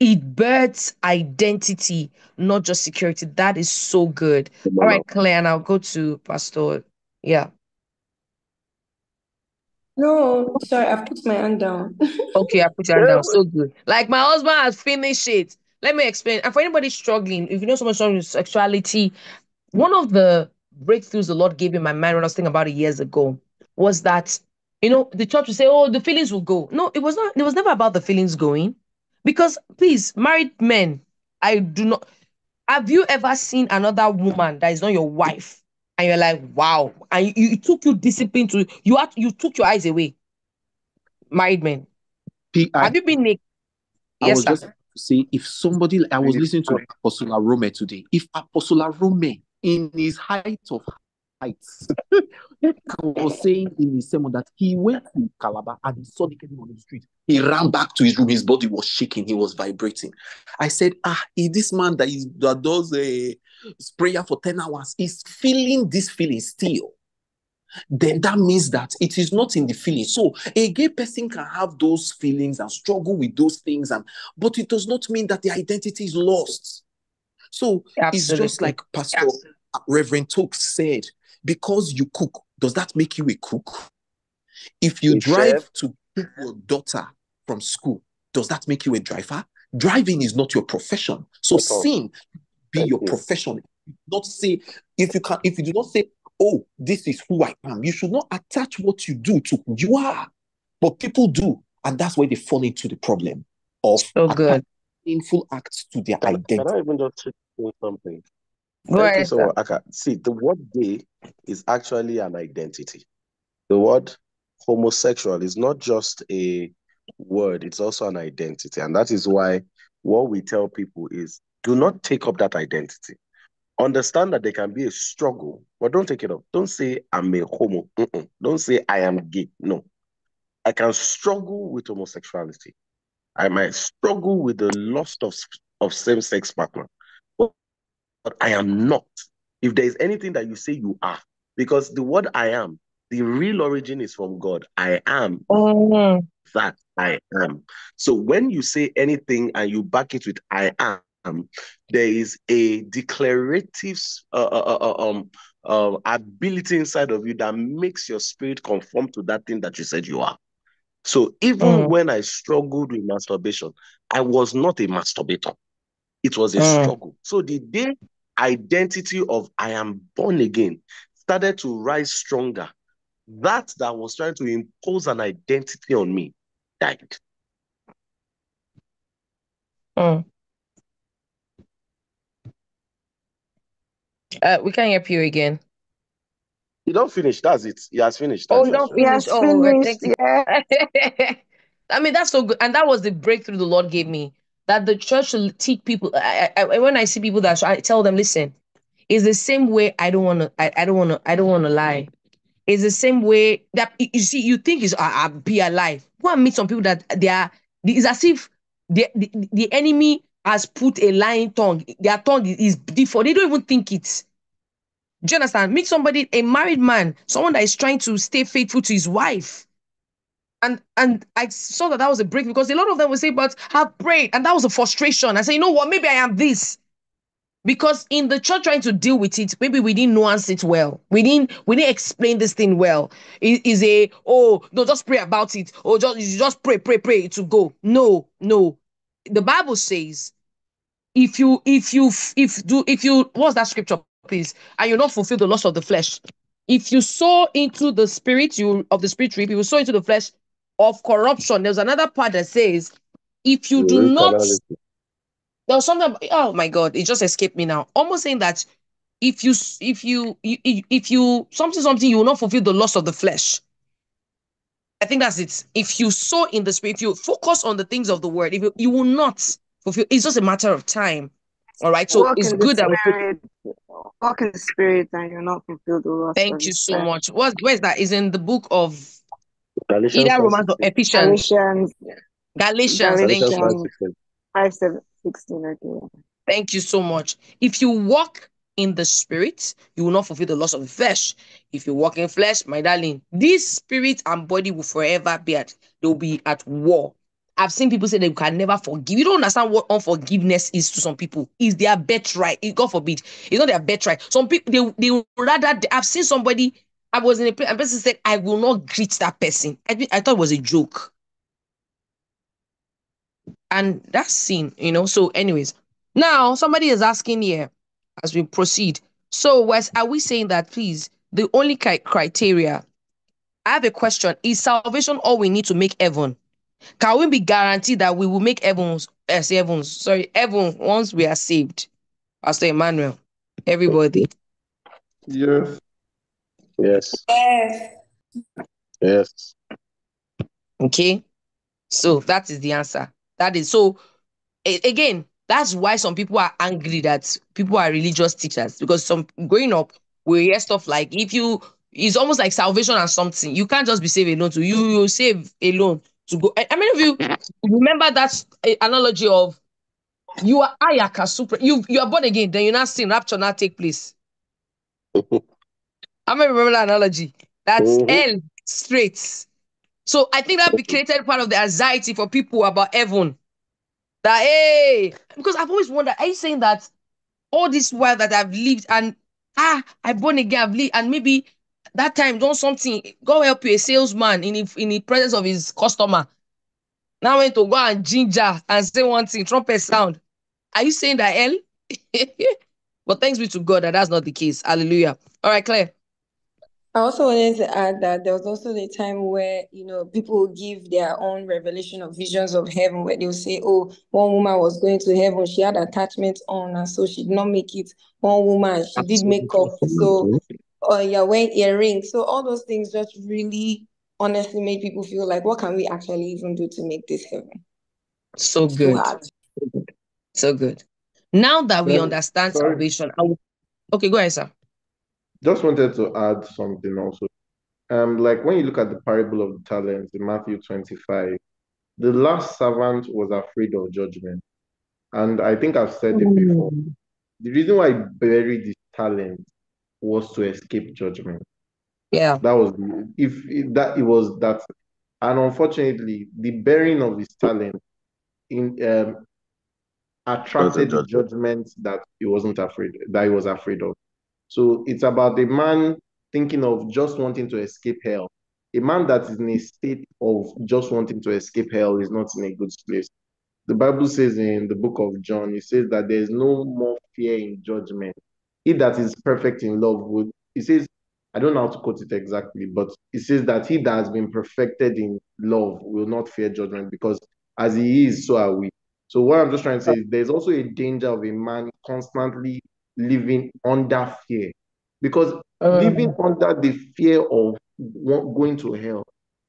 It births identity not just security. That is so good. All right claire and i'll go to pastor yeah No, sorry, I put my hand down. [LAUGHS] okay i put your hand down so good like my husband has finished it let me explain and for anybody struggling if you know someone struggling with sexuality one of the breakthroughs the Lord gave in my mind when I was thinking about it years ago was that, you know, the church would say, oh, the feelings will go. No, it was not, it was never about the feelings going. Because please, married men, I do not have you ever seen another woman that is not your wife? And you're like, wow. And you, it took you discipline to you had you took your eyes away. Married men. P- I, Have you been naked? I Yes, was sir. say if somebody I was listening to Apostle Arome today, if Apostle Arome in his height of heights [LAUGHS] was saying in his sermon that he went to Calabar and he saw the girl on the street. He ran back to his room, his body was shaking, he was vibrating. I said, Ah, is this man that is that does a prayer for 10 hours is feeling this feeling still. then that means that it is not in the feeling. So a gay person can have those feelings and struggle with those things, and but it does not mean that the identity is lost. So Absolutely. it's just like Pastor Absolutely. Reverend Toke said, because you cook, does that make you a cook? If you drive chef. to pick your daughter from school, does that make you a driver? Driving is not your profession. So sin be Thank your you. profession. Not say if you can if you do not say, oh, this is who I am. You should not attach what you do to who you are. But people do, and that's where they fall into the problem of so good painful acts to their can, identity. Can I even just say something? You so much. Okay. See, the word gay is actually an identity. The word homosexual is not just a word, it's also an identity. And that is why what we tell people is do not take up that identity. Understand that there can be a struggle, but don't take it up. Don't say I'm a homo. Mm-mm. Don't say I am gay. No. I can struggle with homosexuality. I might struggle with the lust of, of same-sex partner. But I am not. If there is anything that you say you are, because the word I am, the real origin is from God. I am mm-hmm. that I am. So when you say anything and you back it with I am, there is a declarative uh, uh, uh, uh um, uh, ability inside of you that makes your spirit conform to that thing that you said you are. So even mm. when I struggled with masturbation, I was not a masturbator. It was a mm. struggle. So the day identity of I am born again started to rise stronger, that that was trying to impose an identity on me died. Mm. Uh, we can't hear you again. You don't finish. That's it. He has finished. That's oh, you don't finish. oh, finished. Yeah. [LAUGHS] I mean, that's so good. And that was the breakthrough the Lord gave me. That the church should teach people. I, I, when I see people that I tell them, listen, it's the same way. I don't want to. I, I don't want to. I don't want to lie. It's the same way that you see. You think is I, I be alive. Go and meet some people that they are. It's as if the, the the enemy has put a lying tongue. Their tongue is default. They don't even think it. Do you understand? Meet somebody, a married man, someone that is trying to stay faithful to his wife. And and I saw that that was a break because a lot of them would say, but I've prayed. And that was a frustration. I say, you know what? Maybe I am this. Because in the church trying to deal with it, maybe we didn't nuance it well. We didn't we didn't explain this thing well. It is a oh no, just pray about it. Or just just pray, pray, pray to go. No, no. The Bible says if you if you if do if you what's that scripture please, and you not fulfill the lust of the flesh. If you sow into the spirit, you of the spirit tree, you sow into the flesh of corruption. There's another part that says, if you do not, there was something. Oh my God, it just escaped me now. Almost saying that if you if you if you something something you will not fulfill the lust of the flesh. I think that's it. If you sow in the spirit, if you focus on the things of the word, if you, you will not fulfill, it's just a matter of time. All right. So Walk it's good that we put walk in the spirit and you're not fulfilled the lust. Thank you so much. What where's that? Is in the book of Galatians either Romans or Ephesians. Galatians. Galatians. Galatians. Galatians. 5, 7, 16, okay. Thank you so much. If you walk in the spirit, you will not fulfill the lust of the flesh. If you walk in flesh, my darling, this spirit and body will forever be at they will be at war. I've seen people say they can never forgive. You don't understand what unforgiveness is to some people. Is their birthright. God forbid. It's not their birthright. Some people they they rather I've seen somebody. I was in a place and person said, I will not greet that person. I I thought it was a joke. And that's sin, you know. So, anyways, now somebody is asking here as we proceed. So, Wes, are we saying that please the only criteria? I have a question. Is salvation all we need to make heaven? Can we be guaranteed that we will make heavens, uh, heavens, sorry, heaven once we are saved? Pastor Emmanuel, everybody. Yes. Yes. Yes. Yes. Okay. So that is the answer. That is so. A- again, that's why some people are angry that people are religious teachers because some growing up we hear stuff like if you it's almost like salvation and something you can't just be saved alone to you you save alone to go. How many of you remember that eh, analogy of you are Ayaka super you you are born again, then you're not seeing rapture not take place? [LAUGHS] How many remember that analogy? That's Mhm. hell straight. So I think that be created part of the anxiety for people about heaven. That hey, because I've always wondered, are you saying that all this while that I've lived and ah, I born again, I've lived, and maybe that time done something, God help you, a salesman in the, in the presence of his customer. Now I went to go and ginger and say one thing, trumpet sound. Are you saying that hell? [LAUGHS] but thanks be to God that that's not the case. Hallelujah. All right, Claire. I also wanted to add that there was also the time where, you know, people would give their own revelation of visions of heaven, where they'll say, oh, one woman was going to heaven, she had attachments on, and so she did not make it. One woman, she did make up. so or uh, you're wearing earrings. So all those things just really honestly made people feel like, what can we actually even do to make this heaven? So It's too good. So good. Now that we understand sorry. salvation, I will... okay, go ahead, sir. Just wanted to add something also. Um, like when you look at the parable of the talents in Matthew 25, the last servant was afraid of judgment. And I think I've said it before. The reason why he buried his talent was to escape judgment. Yeah. That was if if that it was that, and unfortunately, the bearing of his talent in um attracted the judgment. judgment that he wasn't afraid that he was afraid of. So it's about a man thinking of just wanting to escape hell. A man that is in a state of just wanting to escape hell is not in a good place. The Bible says in the book of John, it says that there is no more fear in judgment. He that is perfect in love would, it says, I don't know how to quote it exactly, but it says that he that has been perfected in love will not fear judgment because as he is, so are we. So what I'm just trying to say is there's also a danger of a man constantly living under fear because living under the fear of going to hell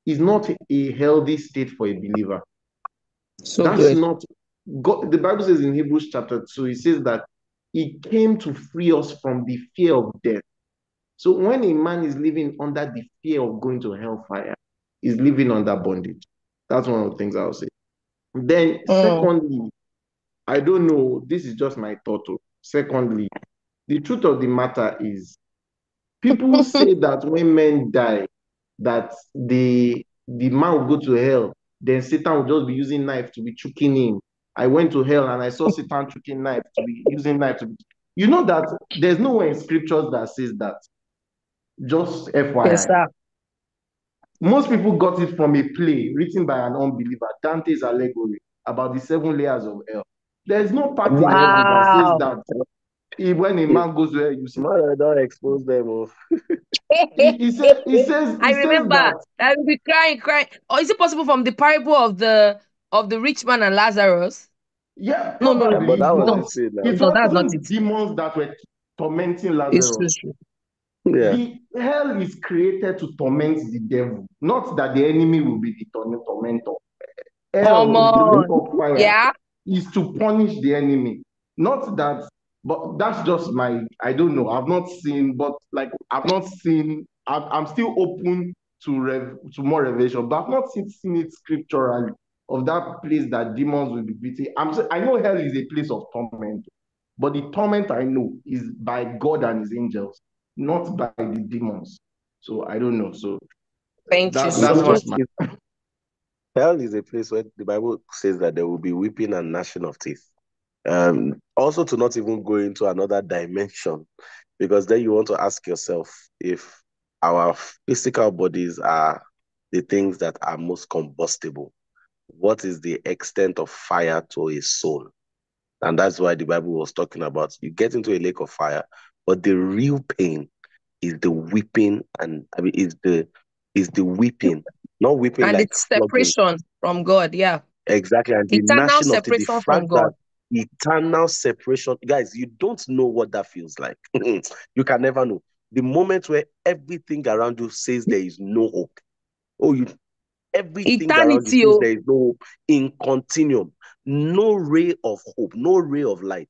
is not a healthy state for a believer. So That's good. not God. The Bible says in Hebrews chapter 2, it says that he came to free us from the fear of death. So when a man is living under the fear of going to hellfire, he's living under bondage. That's one of the things I'll say. Then, Mm. secondly, I don't know, this is just my thought. Secondly, the truth of the matter is people [LAUGHS] say that when men die, that the the man will go to hell, then Satan will just be using knife to be choking him. I went to hell and I saw Satan choking knife to be using knife to be. You know that there's nowhere in scriptures that says that. Just FYI. Yes, sir. Most people got it from a play written by an unbeliever, Dante's allegory about the seven layers of hell. There's no part in heaven that says that eh? if- when a man goes to you see. Man, I don't expose them. Oh. He, he [LAUGHS] says, he says, he I says remember. that I will be crying, crying. Or is it possible from the parable of the of the rich man and Lazarus? Yeah, No, no, probably. but that It's was not- the sin No, that's not it. demons that were tormenting It's Lazarus. true. Yeah. The hell is created to torment the devil, not that the enemy will be the torment- tormentor. Hell, Come on. lake of fire, Yeah. Is to punish the enemy. Not that, but that's just my, I don't know. I've not seen, but like, I've not seen, I'm, I'm still open to rev, to more revelation, but I've not seen, seen it scripturally of that place that demons will be beaten. I'm, I know hell is a place of torment, but the torment I know is by God and his angels, not by the demons. So I don't know. So Thank that, you so much. Hell is a place where the Bible says that there will be weeping and gnashing of teeth. Um, also, to not even go into another dimension, because then you want to ask yourself if our physical bodies are the things that are most combustible. What is the extent of fire to a soul? And that's why the Bible was talking about you get into a lake of fire, but the real pain is the weeping and I mean is the is the weeping, not weeping And like it's separation from God. Yeah. Exactly. And Eternal gnashing of the separation from God. eternal separation, guys, you don't know what that feels like. [LAUGHS] you can never know. The moment where everything around you says there is no hope. Oh, you everything around you says oh. there is no hope in continuum, no ray of hope, no ray of light.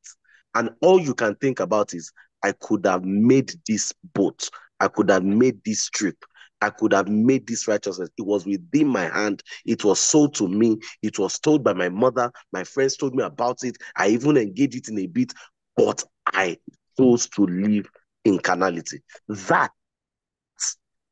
And all you can think about is, I could have made this boat, I could have made this trip, I could have made this righteousness. It was within my hand. It was sold to me. It was told by my mother. My friends told me about it. I even engaged it in a bit, but I chose to live in carnality. That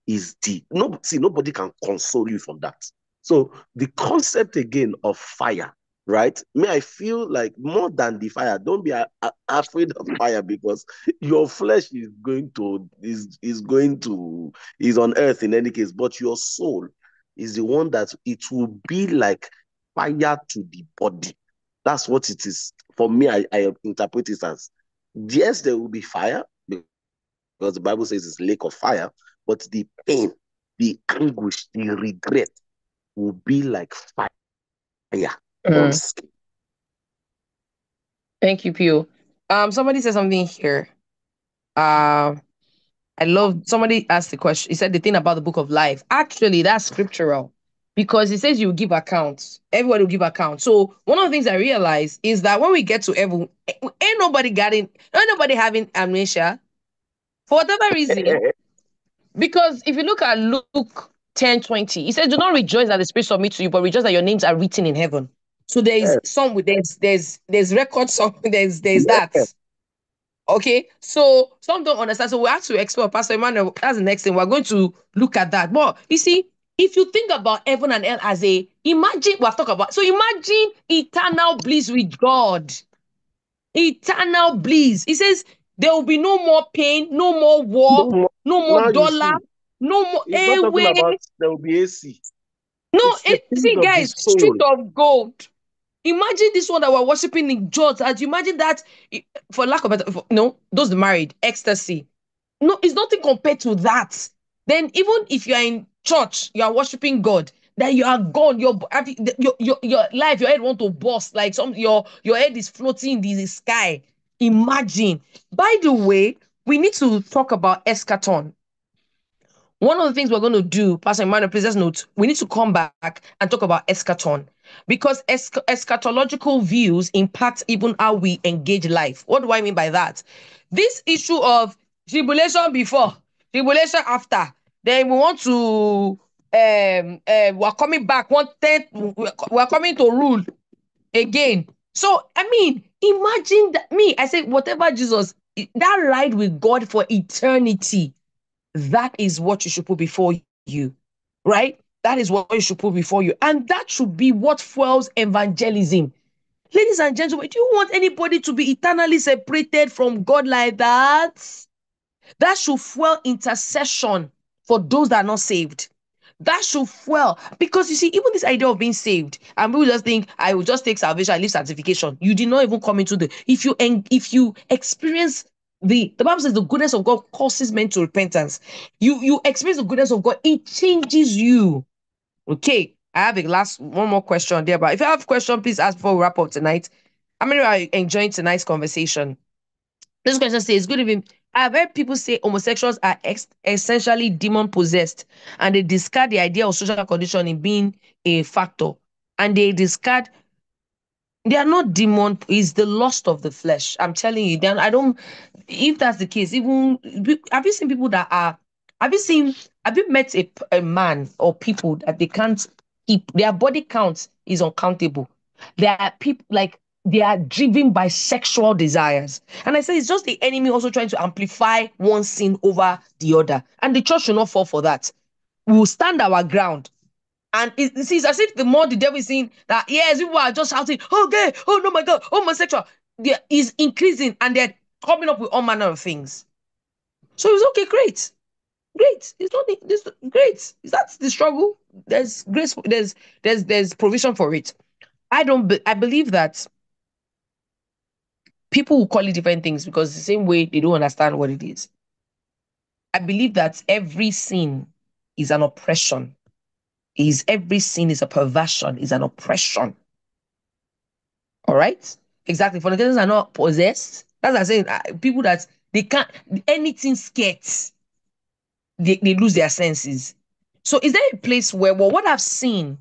is the no see nobody can console you from that. So the concept again of fire, right? May I feel like more than the fire, don't be a, a, afraid of [LAUGHS] fire because your flesh is going to is is going to is on earth in any case, but your soul is the one that it will be like fire to the body. That's what it is. For me, I, I interpret it as yes, there will be fire because the Bible says it's lake of fire, but the pain, the anguish, the regret will be like fire skin. Thank you, Pio. Um, somebody said something here. Um, I love somebody asked the question. He said the thing about the book of life. Actually, that's scriptural because it says you give accounts. Everybody will give accounts. So one of the things I realize is that when we get to heaven, ain't nobody getting, ain't nobody having amnesia for whatever reason. [LAUGHS] because if you look at Luke 10 20, he says, Do not rejoice that the spirit submit to you, but rejoice that your names are written in heaven. So there's Yes. some there's there's there's record some there's there's Yes. that. Okay, so some don't understand. So we have to explore. Pastor Emmanuel, that's the next thing. We're going to look at that. But you see, if you think about heaven and hell as a imagine, we have talked about. So imagine eternal bliss with God, eternal bliss. He says there will be no more pain, no more war, No more- no more dollar, no more. Not talking about there will be AC. No, It's the it, things see, guys, street of gold. Imagine this one that we're worshiping in church. As you imagine that, for lack of better, for, no, those married ecstasy. No, it's nothing compared to that. Then even if you are in church, you are worshiping God. Then you are gone. Your your your, your life, your head want to burst. Like some your your head is floating in the sky. Imagine. By the way, we need to talk about eschaton. One of the things we're going to do, Pastor Emmanuel, please just note, we need to come back and talk about eschaton because esch- eschatological views impact even how we engage life. What do I mean by that? This issue of tribulation before, tribulation after, then we want to, um, uh, we're coming back, one tenth, we're we're coming to rule again. So, I mean, imagine that me, I say, whatever Jesus, that ride with God for eternity that is what you should put before you, right? That is what you should put before you. And that should be what fuels evangelism. Ladies and gentlemen, do you want anybody to be eternally separated from God like that? That should fuel intercession for those that are not saved. That should fuel because you see, even this idea of being saved, and people just think I will just take salvation, I leave sanctification. You did not even come into the if you en- if you experience the the Bible says the goodness of God causes men to repentance. You you experience the goodness of God, it changes you. Okay, I have a last one more question there, but if you have a question, please ask before we wrap up tonight. How many are enjoying tonight's conversation? This question says, Good evening. I've heard people say homosexuals are ex- essentially demon possessed and they discard the idea of social condition in being a factor. And they discard, they are not demon, it's the lust of the flesh. I'm telling you, then I don't, if that's the case, even, have you seen people that are, have you seen, have you met a, a man or people that they can't keep, their body count is uncountable? There are people like, they are driven by sexual desires. And I say it's just the enemy also trying to amplify one sin over the other. And the church should not fall for that. We will stand our ground. And it, seems as if the more the devil is saying that, yes, people are just shouting, oh, gay, oh, no, my God, homosexual, there is increasing and they're coming up with all manner of things. So it's okay, great. Great. It's not this great. Is that the struggle. There's grace, there's there's there's provision for it. I don't be, I believe that people will call it different things because the same way they don't understand what it is. I believe that every sin is an oppression. Is every sin is a perversion, is an oppression. All right? Exactly. Fornicators are not possessed. That's what I'm saying. People that they can't anything scares, they, they lose their senses. So is there a place where well, what I've seen,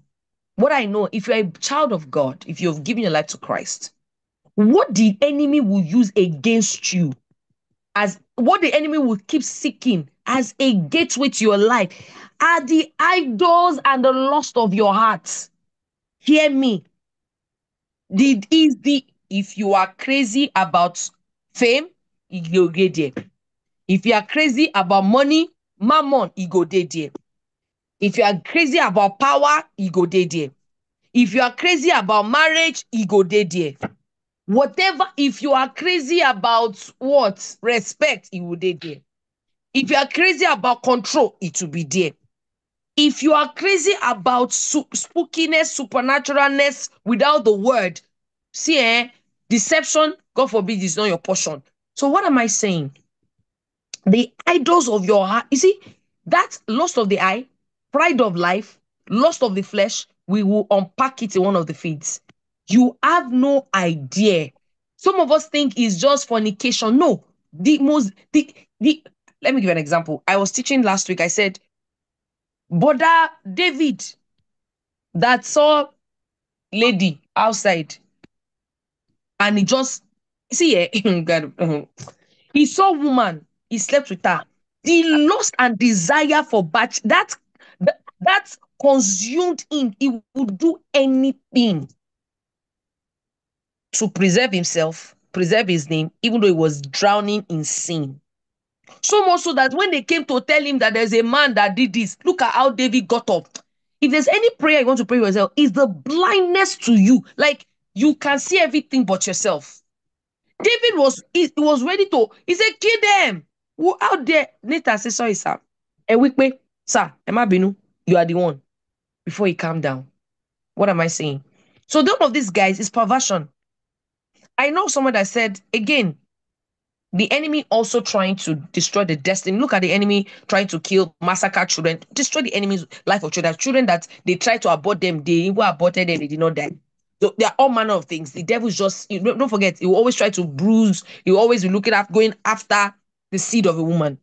what I know, if you're a child of God, if you've given your life to Christ, what the enemy will use against you as what the enemy will keep seeking as a gateway to your life are the idols and the lust of your heart. Hear me. The is the if you are crazy about fame, you'll get there. If you are crazy about money, mammon, e go there. If you are crazy about power, e go there. If you are crazy about marriage, e go there. Whatever, if you are crazy about what respect, e will dey there. If you are crazy about control, it will be there. If you are crazy about spookiness, supernaturalness without the word, see, eh, deception, God forbid, is not your portion. So, what am I saying? The idols of your heart, you see, that lust of the eye, pride of life, lust of the flesh, we will unpack it in one of the feeds. You have no idea. Some of us think it's just fornication. No, the most, the, the, let me give an example. I was teaching last week. I said, Brother David that saw lady outside and he just see eh, [LAUGHS] God, mhm. he saw woman, he slept with her. The lust and desire for batch that that, that consumed him. He would do anything to preserve himself, preserve his name, even though he was drowning in sin. So much so that when they came to tell him that there's a man that did this, look at how David got up. If there's any prayer you want to pray yourself, is the blindness to you. Like you can see everything but yourself. David was he, he was ready to, he said, kill them. Who out there? Nathan said, sorry, sir. A week me, sir, Emma Binu, you are the one. Before he calmed down. What am I saying? So none of these guys is perversion. I know someone that said, again, the enemy also trying to destroy the destiny. Look at the enemy trying to kill, massacre children, destroy the enemy's life of children. Children that they try to abort them, they even aborted them, they did not die. So there are all manner of things. The devil's just you don't, forget, he will always try to bruise, he will always be looking at going after the seed of a woman.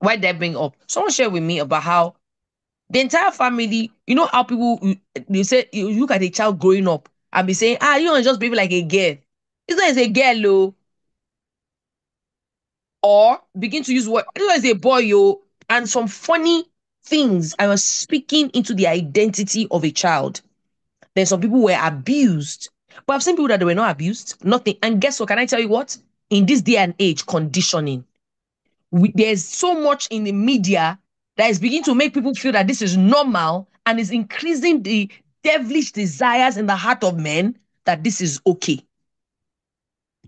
Why I bring up? Someone shared with me about how the entire family, you know how people you- they say you look at a child growing up and be saying, ah, you don't just behave like a girl. It's not as a girl, though or begin to use what as a boy, yo, and some funny things. I was speaking into the identity of a child. Then some people were abused, but I've seen people that they were not abused, nothing. And guess what? Can I tell you what? In this day and age, conditioning. We, there's so much in the media that is beginning to make people feel that this is normal and is increasing the devilish desires in the heart of men that this is okay.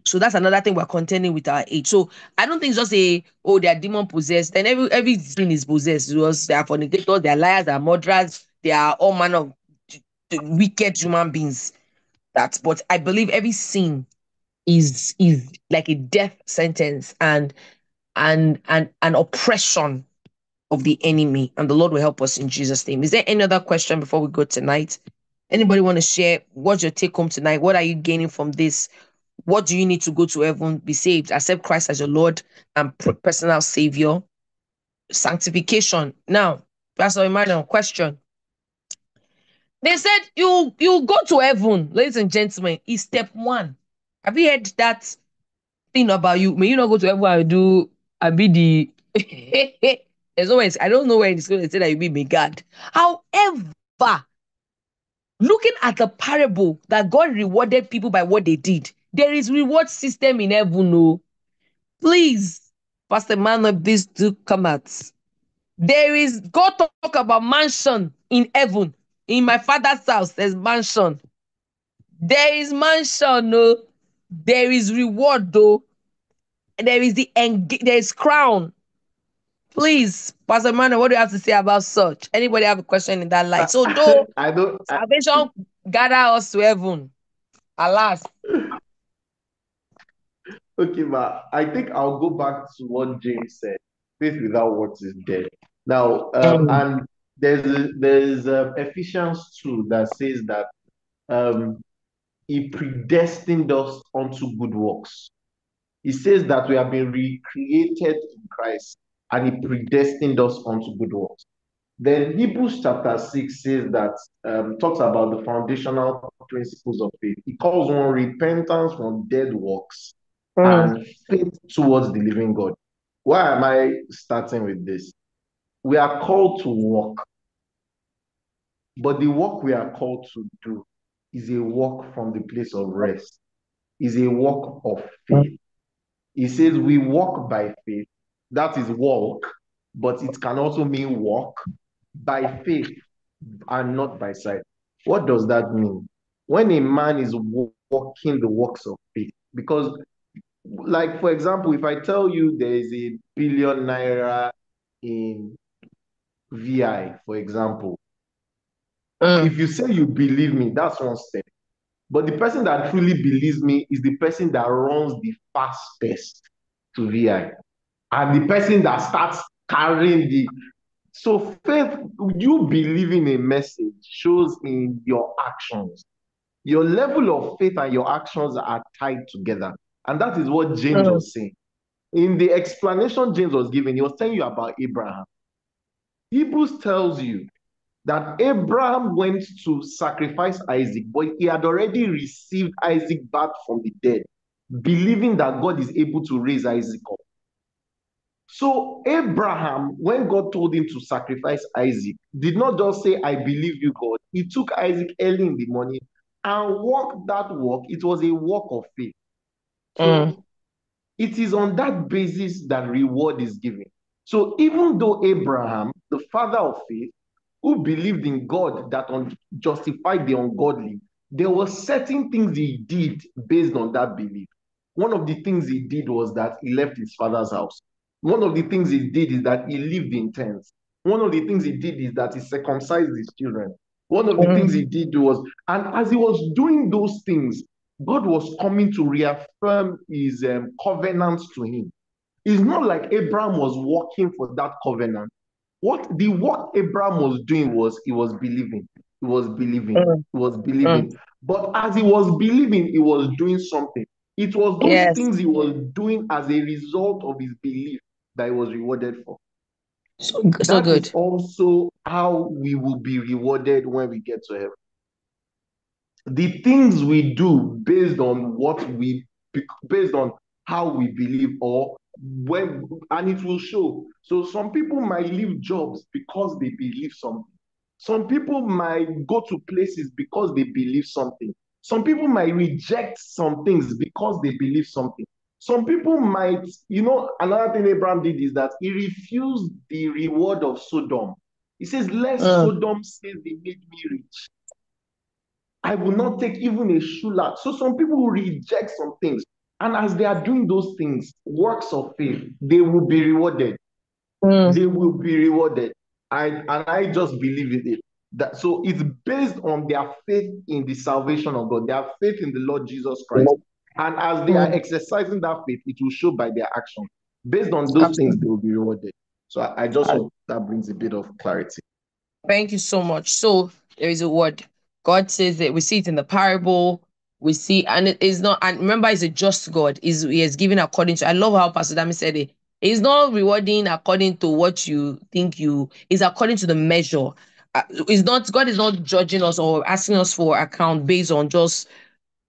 So that's another thing we're contending with our age. So I don't think it's just a oh they are demon possessed. Then every everything is possessed. Because they are fornicators, they are liars, they are murderers, they are all manner of wicked human beings. That but I believe every sin is is like a death sentence and and and an oppression of the enemy. And the Lord will help us in Jesus' name. Is there any other question before we go tonight? Anybody want to share? What's your take home tonight? What are you gaining from this? What do you need to go to heaven, be saved, accept Christ as your Lord and personal Savior? Sanctification. Now, Pastor Emmanuel, question. They said you you go to heaven, ladies and gentlemen. Is step one. Have you heard that thing about you? May you not go to heaven and do and be the. [LAUGHS] There's always I don't know where it's going to say that you be my God. However, looking at the parable that God rewarded people by what they did, there is reward system in heaven. No, please, Pastor Manuel, please do come out. There is God talk about mansion in heaven. In my father's house, there's mansion. There is mansion, no. There is reward, though. There is the eng- there is crown. Please, Pastor Manuel, what do you have to say about such? Anybody have a question in that light? So, [LAUGHS] though I don't. I, salvation gather us to heaven, alas, okay, but I think I'll go back to what James said. Faith without works is dead. Now, um, Mm. and there's a, there's a Ephesians two that says that um, He predestined us unto good works. He says that we have been recreated in Christ, and He predestined us unto good works. Then Hebrews chapter 6 says that, um, talks about the foundational principles of faith. He calls one repentance from dead works Mm. and faith towards the living God. Why am I starting with this? We are called to walk, but the work we are called to do is a walk from the place of rest, is a walk of faith. He says we walk by faith, that is walk, but it can also mean walk by faith and not by sight. What does that mean? When a man is walking the works of faith, because, like, for example, if I tell you there is a billion naira in VI, for example, Mm. if you say you believe me, that's one step. But the person that truly believes me is the person that runs the fastest to VI. And the person that starts carrying the so faith, you believing a message shows in your actions. Your level of faith and your actions are tied together. And that is what James Mm. was saying. In the explanation James was giving, he was telling you about Abraham. Hebrews tells you that Abraham went to sacrifice Isaac, but he had already received Isaac back from the dead, believing that God is able to raise Isaac up. So Abraham, when God told him to sacrifice Isaac, did not just say, I believe you, God. He took Isaac early in the morning and walked that walk. It was a walk of faith. So Mm. it is on that basis that reward is given. So even though Abraham, the father of faith, who believed in God that un- justified the ungodly, there were certain things he did based on that belief. One of the things he did was that he left his father's house. One of the things he did is that he lived in tents. One of the things he did is that he circumcised his children. One of the Mm. things he did was, and as he was doing those things, God was coming to reaffirm his um, covenant to him. It's not like Abraham was working for that covenant. What the work Abraham was doing was he was believing. He was believing. Mm. He was believing. But as he was believing, he was doing something. It was those Yes. things he was doing as a result of his belief that he was rewarded for. So so That good. also how we will be rewarded when we get to heaven. The things we do based on what we based on how we believe or when and it will show. So some people might leave jobs because they believe something. Some people might go to places because they believe something. Some people might reject some things because they believe something. Some people might, you know, another thing Abraham did is that he refused the reward of Sodom. He says, Lest Mm. Sodom say they made me rich. I will not take even a shula. So some people will reject some things. And as they are doing those things, works of faith, they will be rewarded. Mm. They will be rewarded. I, and I just believe in it. That so it's based on their faith in the salvation of God, their faith in the Lord Jesus Christ. And as they are Mm. exercising that faith, it will show by their action. Based on those things, they will be rewarded. So I, I just hope that brings a bit of clarity. Thank you so much. So there is a word. God says that we see it in the parable. We see, and it is not, and remember, he's a just God. Is he is giving according to I love how Pastor Dami said it. He's not rewarding according to what you think you is according to the measure. Uh, it's not God is not judging us or asking us for account based on just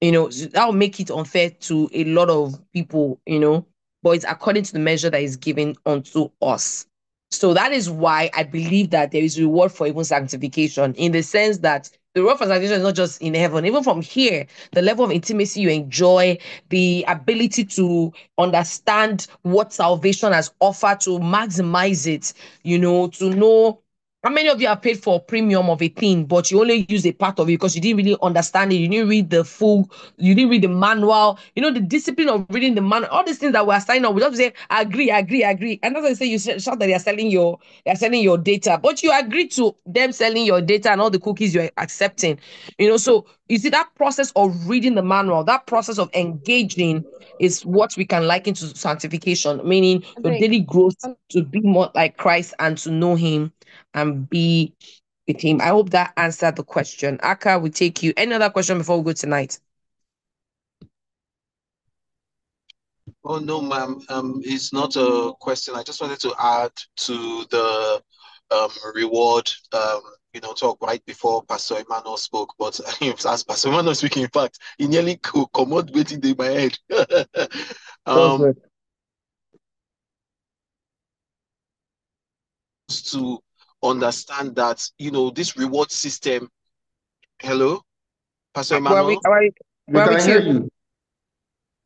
you know that will make it unfair to a lot of people you know but it's according to the measure that is given unto us so that is why i believe that there is reward for even sanctification in the sense that the reward for is not just in heaven. Even from here the level of intimacy you enjoy the ability to understand what salvation has offered to maximize it you know to know how many of you have paid for a premium of a thing, but you only use a part of it because you didn't really understand it? You didn't read the full, you didn't read the manual. You know, the discipline of reading the manual, all these things that we're signing up, we just say, I agree, I agree, I agree. And that's why I say you sh- shout that they're selling your they're selling your data, but you agree to them selling your data and all the cookies you're accepting. You know, so you see that process of reading the manual, that process of engaging is what we can liken to sanctification, meaning your daily growth to be more like Christ and to know him and be with him. I hope that answered the question. Aka will take you. Any other question before we go tonight? Oh no, ma'am. Um, it's not a question. I just wanted to add to the um reward um you know talk right before Pastor Emmanuel spoke. But [LAUGHS] as Pastor Emmanuel speaking, in fact, he nearly co- come out waiting in my head. [LAUGHS] um, to understand that you know this reward system. Hello, Pastor Where are we, Emmanuel. where are we, We where are we hear you.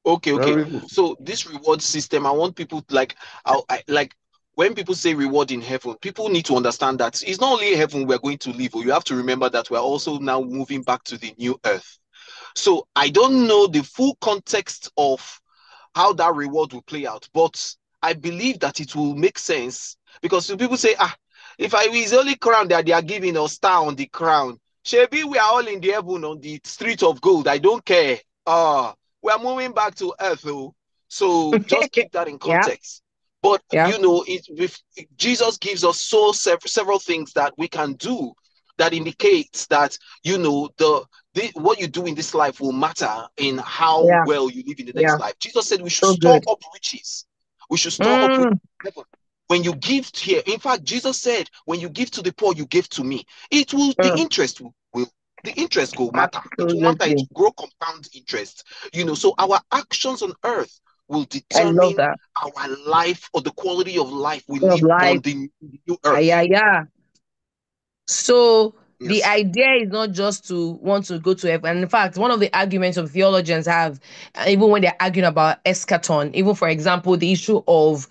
Okay, okay. So this reward system, I want people to like, I, I like when people say reward in heaven, people need to understand that it's not only heaven we're going to live. You have to remember that we're also now moving back to the new earth. So I don't know the full context of how that reward will play out, but I believe that it will make sense because people say, ah, if I is only crown that they are giving a star on the crown, maybe we are all in the heaven on the street of gold. I don't care. Uh we are moving back to earth, though. So just keep that in [LAUGHS] context. Yeah. But yeah. you know, it, if, Jesus gives us so several, several things that we can do that indicates that you know the, the what you do in this life will matter in how yeah. well you live in the next life. Jesus said we should so store good. up riches. We should store mm. up heaven. When you give here, in fact, Jesus said, when you give to the poor, you give to me. It will, the interest will, will the interest go matter. Absolutely. It will matter. It grow compound interest. You know, so our actions on earth will determine our life or the quality of life we live life. on the new earth. Yeah, yeah. So yes. the idea is not just to want to go to heaven. And in fact, one of the arguments of theologians have, even when they're arguing about eschaton, even for example, the issue of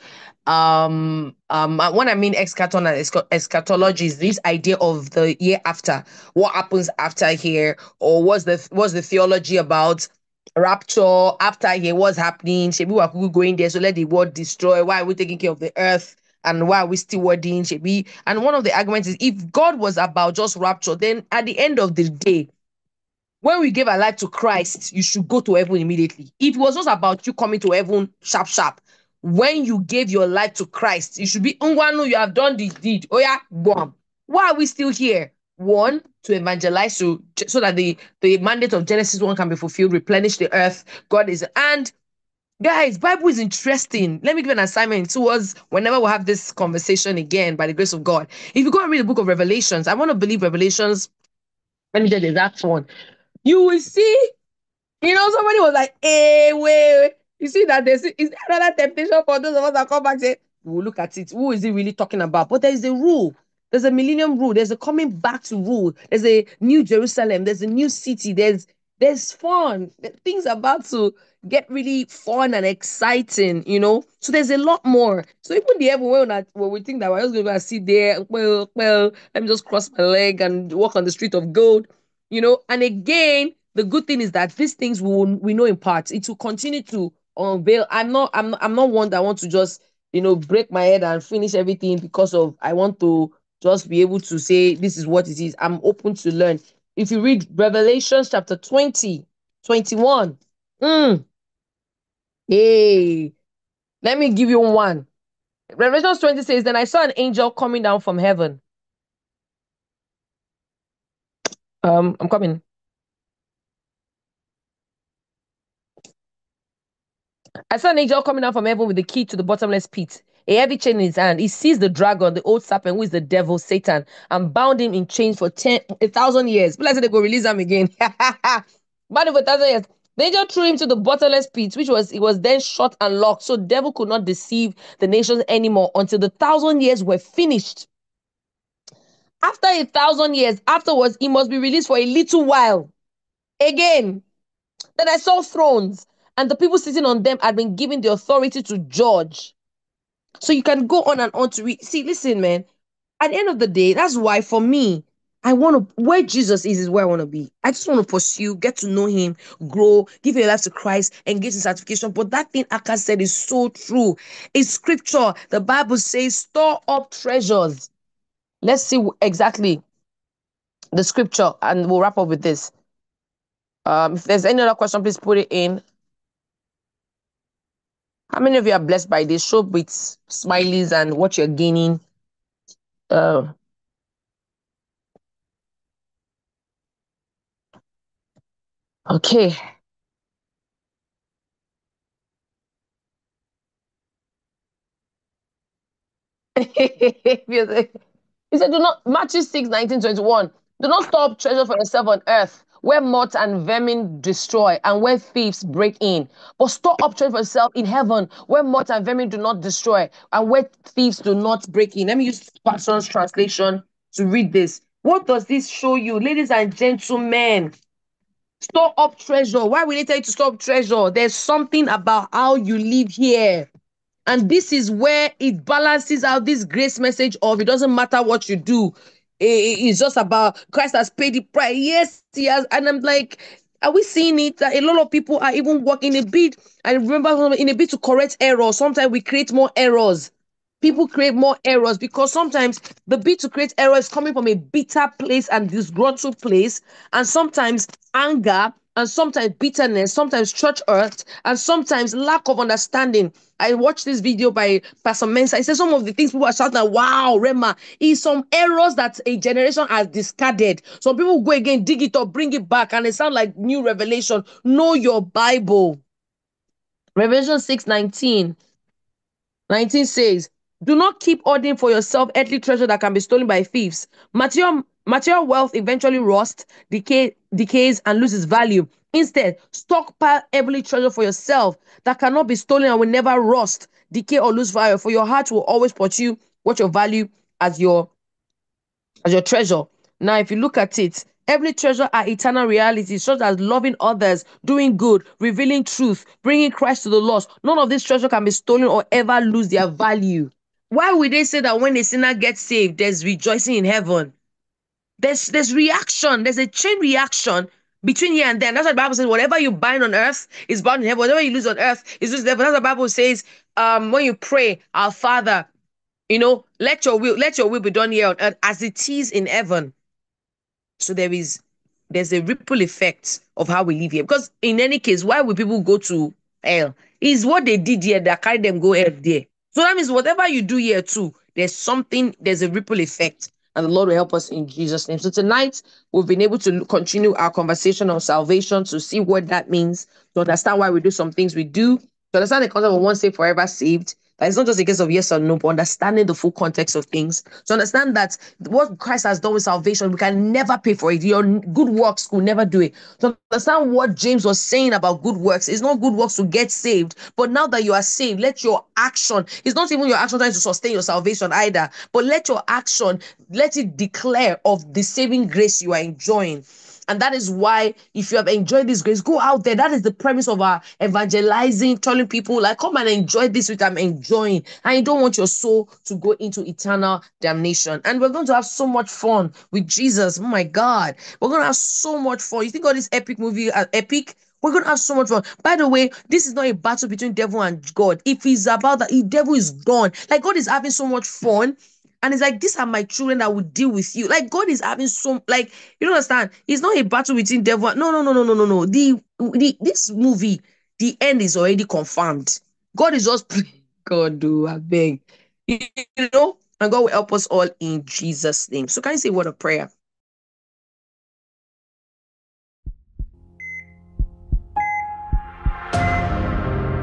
um um uh, when i mean eschaton and eschatology is this idea of the year after what happens after here or what's the what's the theology about rapture after here what's happening should we are going there so let the world destroy why are we taking care of the earth and why are we should be and one of the arguments is if god was about just rapture then at the end of the day when we give our life to christ you should go to heaven immediately if it was just about you coming to heaven sharp sharp when you gave your life to Christ, you should be you have done the deed. Oh yeah, boom. Why are we still here? One, to evangelize so, so that the, the mandate of Genesis 1 can be fulfilled, replenish the earth. God is and guys, Bible is interesting. Let me give an assignment to us whenever we have this conversation again by the grace of God. If you go and read the book of Revelations, I want to believe Revelations. Let me get the exact one. You will see, you know, somebody was like, hey, eh, wait you see that there's is there another temptation for those of us that come back say, we'll look at it. Who is he really talking about? But there is a rule. There's a millennium rule. There's a coming back to rule. There's a new Jerusalem. There's a new city. There's there's fun. Things about to get really fun and exciting, you know. So there's a lot more. So even the heaven when, when we think that we're just going to sit there, well, well, let me just cross my leg and walk on the street of gold, you know. And again, the good thing is that these things we will, we know in part. It will continue to unveil. I'm not I'm I'm not one that want to just you know break my head and finish everything because of I want to just be able to say this is what it is. I'm open to learn. If you read Revelation chapter 20, 21, mm, hey, let me give you one. Revelation 20 says, Then I saw an angel coming down from heaven. Um, I'm coming. I saw an angel coming down from heaven with the key to the bottomless pit, a heavy chain in his hand. He seized the dragon, the old serpent, who is the devil, Satan, and bound him in chains for ten, a thousand years. Said they go release him again. [LAUGHS] bound him for a thousand years. The angel threw him to the bottomless pit, which was it was then shut and locked, so devil could not deceive the nations anymore until the thousand years were finished. After a thousand years, afterwards, he must be released for a little while. Again, then I saw thrones and the people sitting on them had been given the authority to judge. So you can go on and on to read. See, listen, man. At the end of the day, that's why for me, I want to where Jesus is is where I want to be. I just want to pursue, get to know Him, grow, give your life to Christ, and get His certification. But that thing Aka said is so true. It's scripture. The Bible says, "Store up treasures." Let's see exactly the scripture, and we'll wrap up with this. Um, if there's any other question, please put it in. How many of you are blessed by this? Show with smileys and what you're gaining. Uh, okay. [LAUGHS] he said, do not, Matthew 6, 19, 21. Do not store up treasure for yourself on earth where moth and vermin destroy and where thieves break in. But store up treasure for yourself in heaven where moth and vermin do not destroy and where thieves do not break in. Let me use Passion's translation to read this. What does this show you, ladies and gentlemen? Store up treasure. Why will they tell you to store up treasure? There's something about how you live here. And this is where it balances out this grace message of it doesn't matter what you do. It's just about Christ has paid the price. Yes, he has. And I'm like, are we seeing it that a lot of people are even working a bit? I remember in a bit to correct errors. Sometimes we create more errors. People create more errors because sometimes the bit to create errors coming from a bitter place and disgruntled place, and sometimes anger and sometimes bitterness, sometimes church hurt, and sometimes lack of understanding. I watched this video by Pastor Mensa. He said some of the things people are shouting, wow, Rhema, is some errors that a generation has discarded. Some people go again, dig it up, bring it back, and it sounds like new revelation. Know your Bible. Revelation 6 19. 19 says, do not keep hoarding for yourself earthly treasure that can be stolen by thieves. Material, material wealth eventually rusts, decay, decays, and loses value. Instead, stockpile heavenly treasure for yourself that cannot be stolen and will never rust, decay, or lose value. For your heart will always pursue what your value as your as your treasure. Now, if you look at it, Every treasure are eternal realities, such as loving others, doing good, revealing truth, bringing Christ to the lost. None of this treasure can be stolen or ever lose their value. Why would they say that when a sinner gets saved, there's rejoicing in heaven? There's there's reaction, there's a chain reaction between here and there. That's what the Bible says. Whatever you bind on earth is bound in heaven. Whatever you lose on earth is lose in heaven. That's what the Bible says. Um, when you pray, our Father, you know, let your will, let your will be done here on earth as it is in heaven. So there is there's a ripple effect of how we live here. Because in any case, why would people go to hell? Is what they did here that carried them go hell there. So that means whatever you do here too, there's something, there's a ripple effect. And the Lord will help us in Jesus' name. So tonight, we've been able to continue our conversation on salvation to see what that means, to understand why we do some things we do, to understand the concept of once saved, forever saved, that it's not just a case of yes or no, but understanding the full context of things. To understand that what Christ has done with salvation, we can never pay for it. Your good works will never do it. To understand what James was saying about good works, it's not good works to get saved, but now that you are saved, let your action, it's not even your action trying to sustain your salvation either, but let your action, let it declare of the saving grace you are enjoying. And that is why, if you have enjoyed this grace, go out there. That is the premise of our evangelizing, telling people, like, come and enjoy this, which I'm enjoying. And you don't want your soul to go into eternal damnation. And we're going to have so much fun with Jesus. Oh my God. We're going to have so much fun. You think all this epic movie, uh, epic? We're gonna have so much fun. By the way, this is not a battle between devil and God. If it's about that, the devil is gone. Like God is having so much fun and it's like, these are my children that will deal with you. Like God is having some like you don't understand. It's not a battle between devil. No, no, no, no, no, no, no. The, the this movie, the end is already confirmed. God is just [LAUGHS] God do I beg. You know, and God will help us all in Jesus' name. So can you say word of prayer?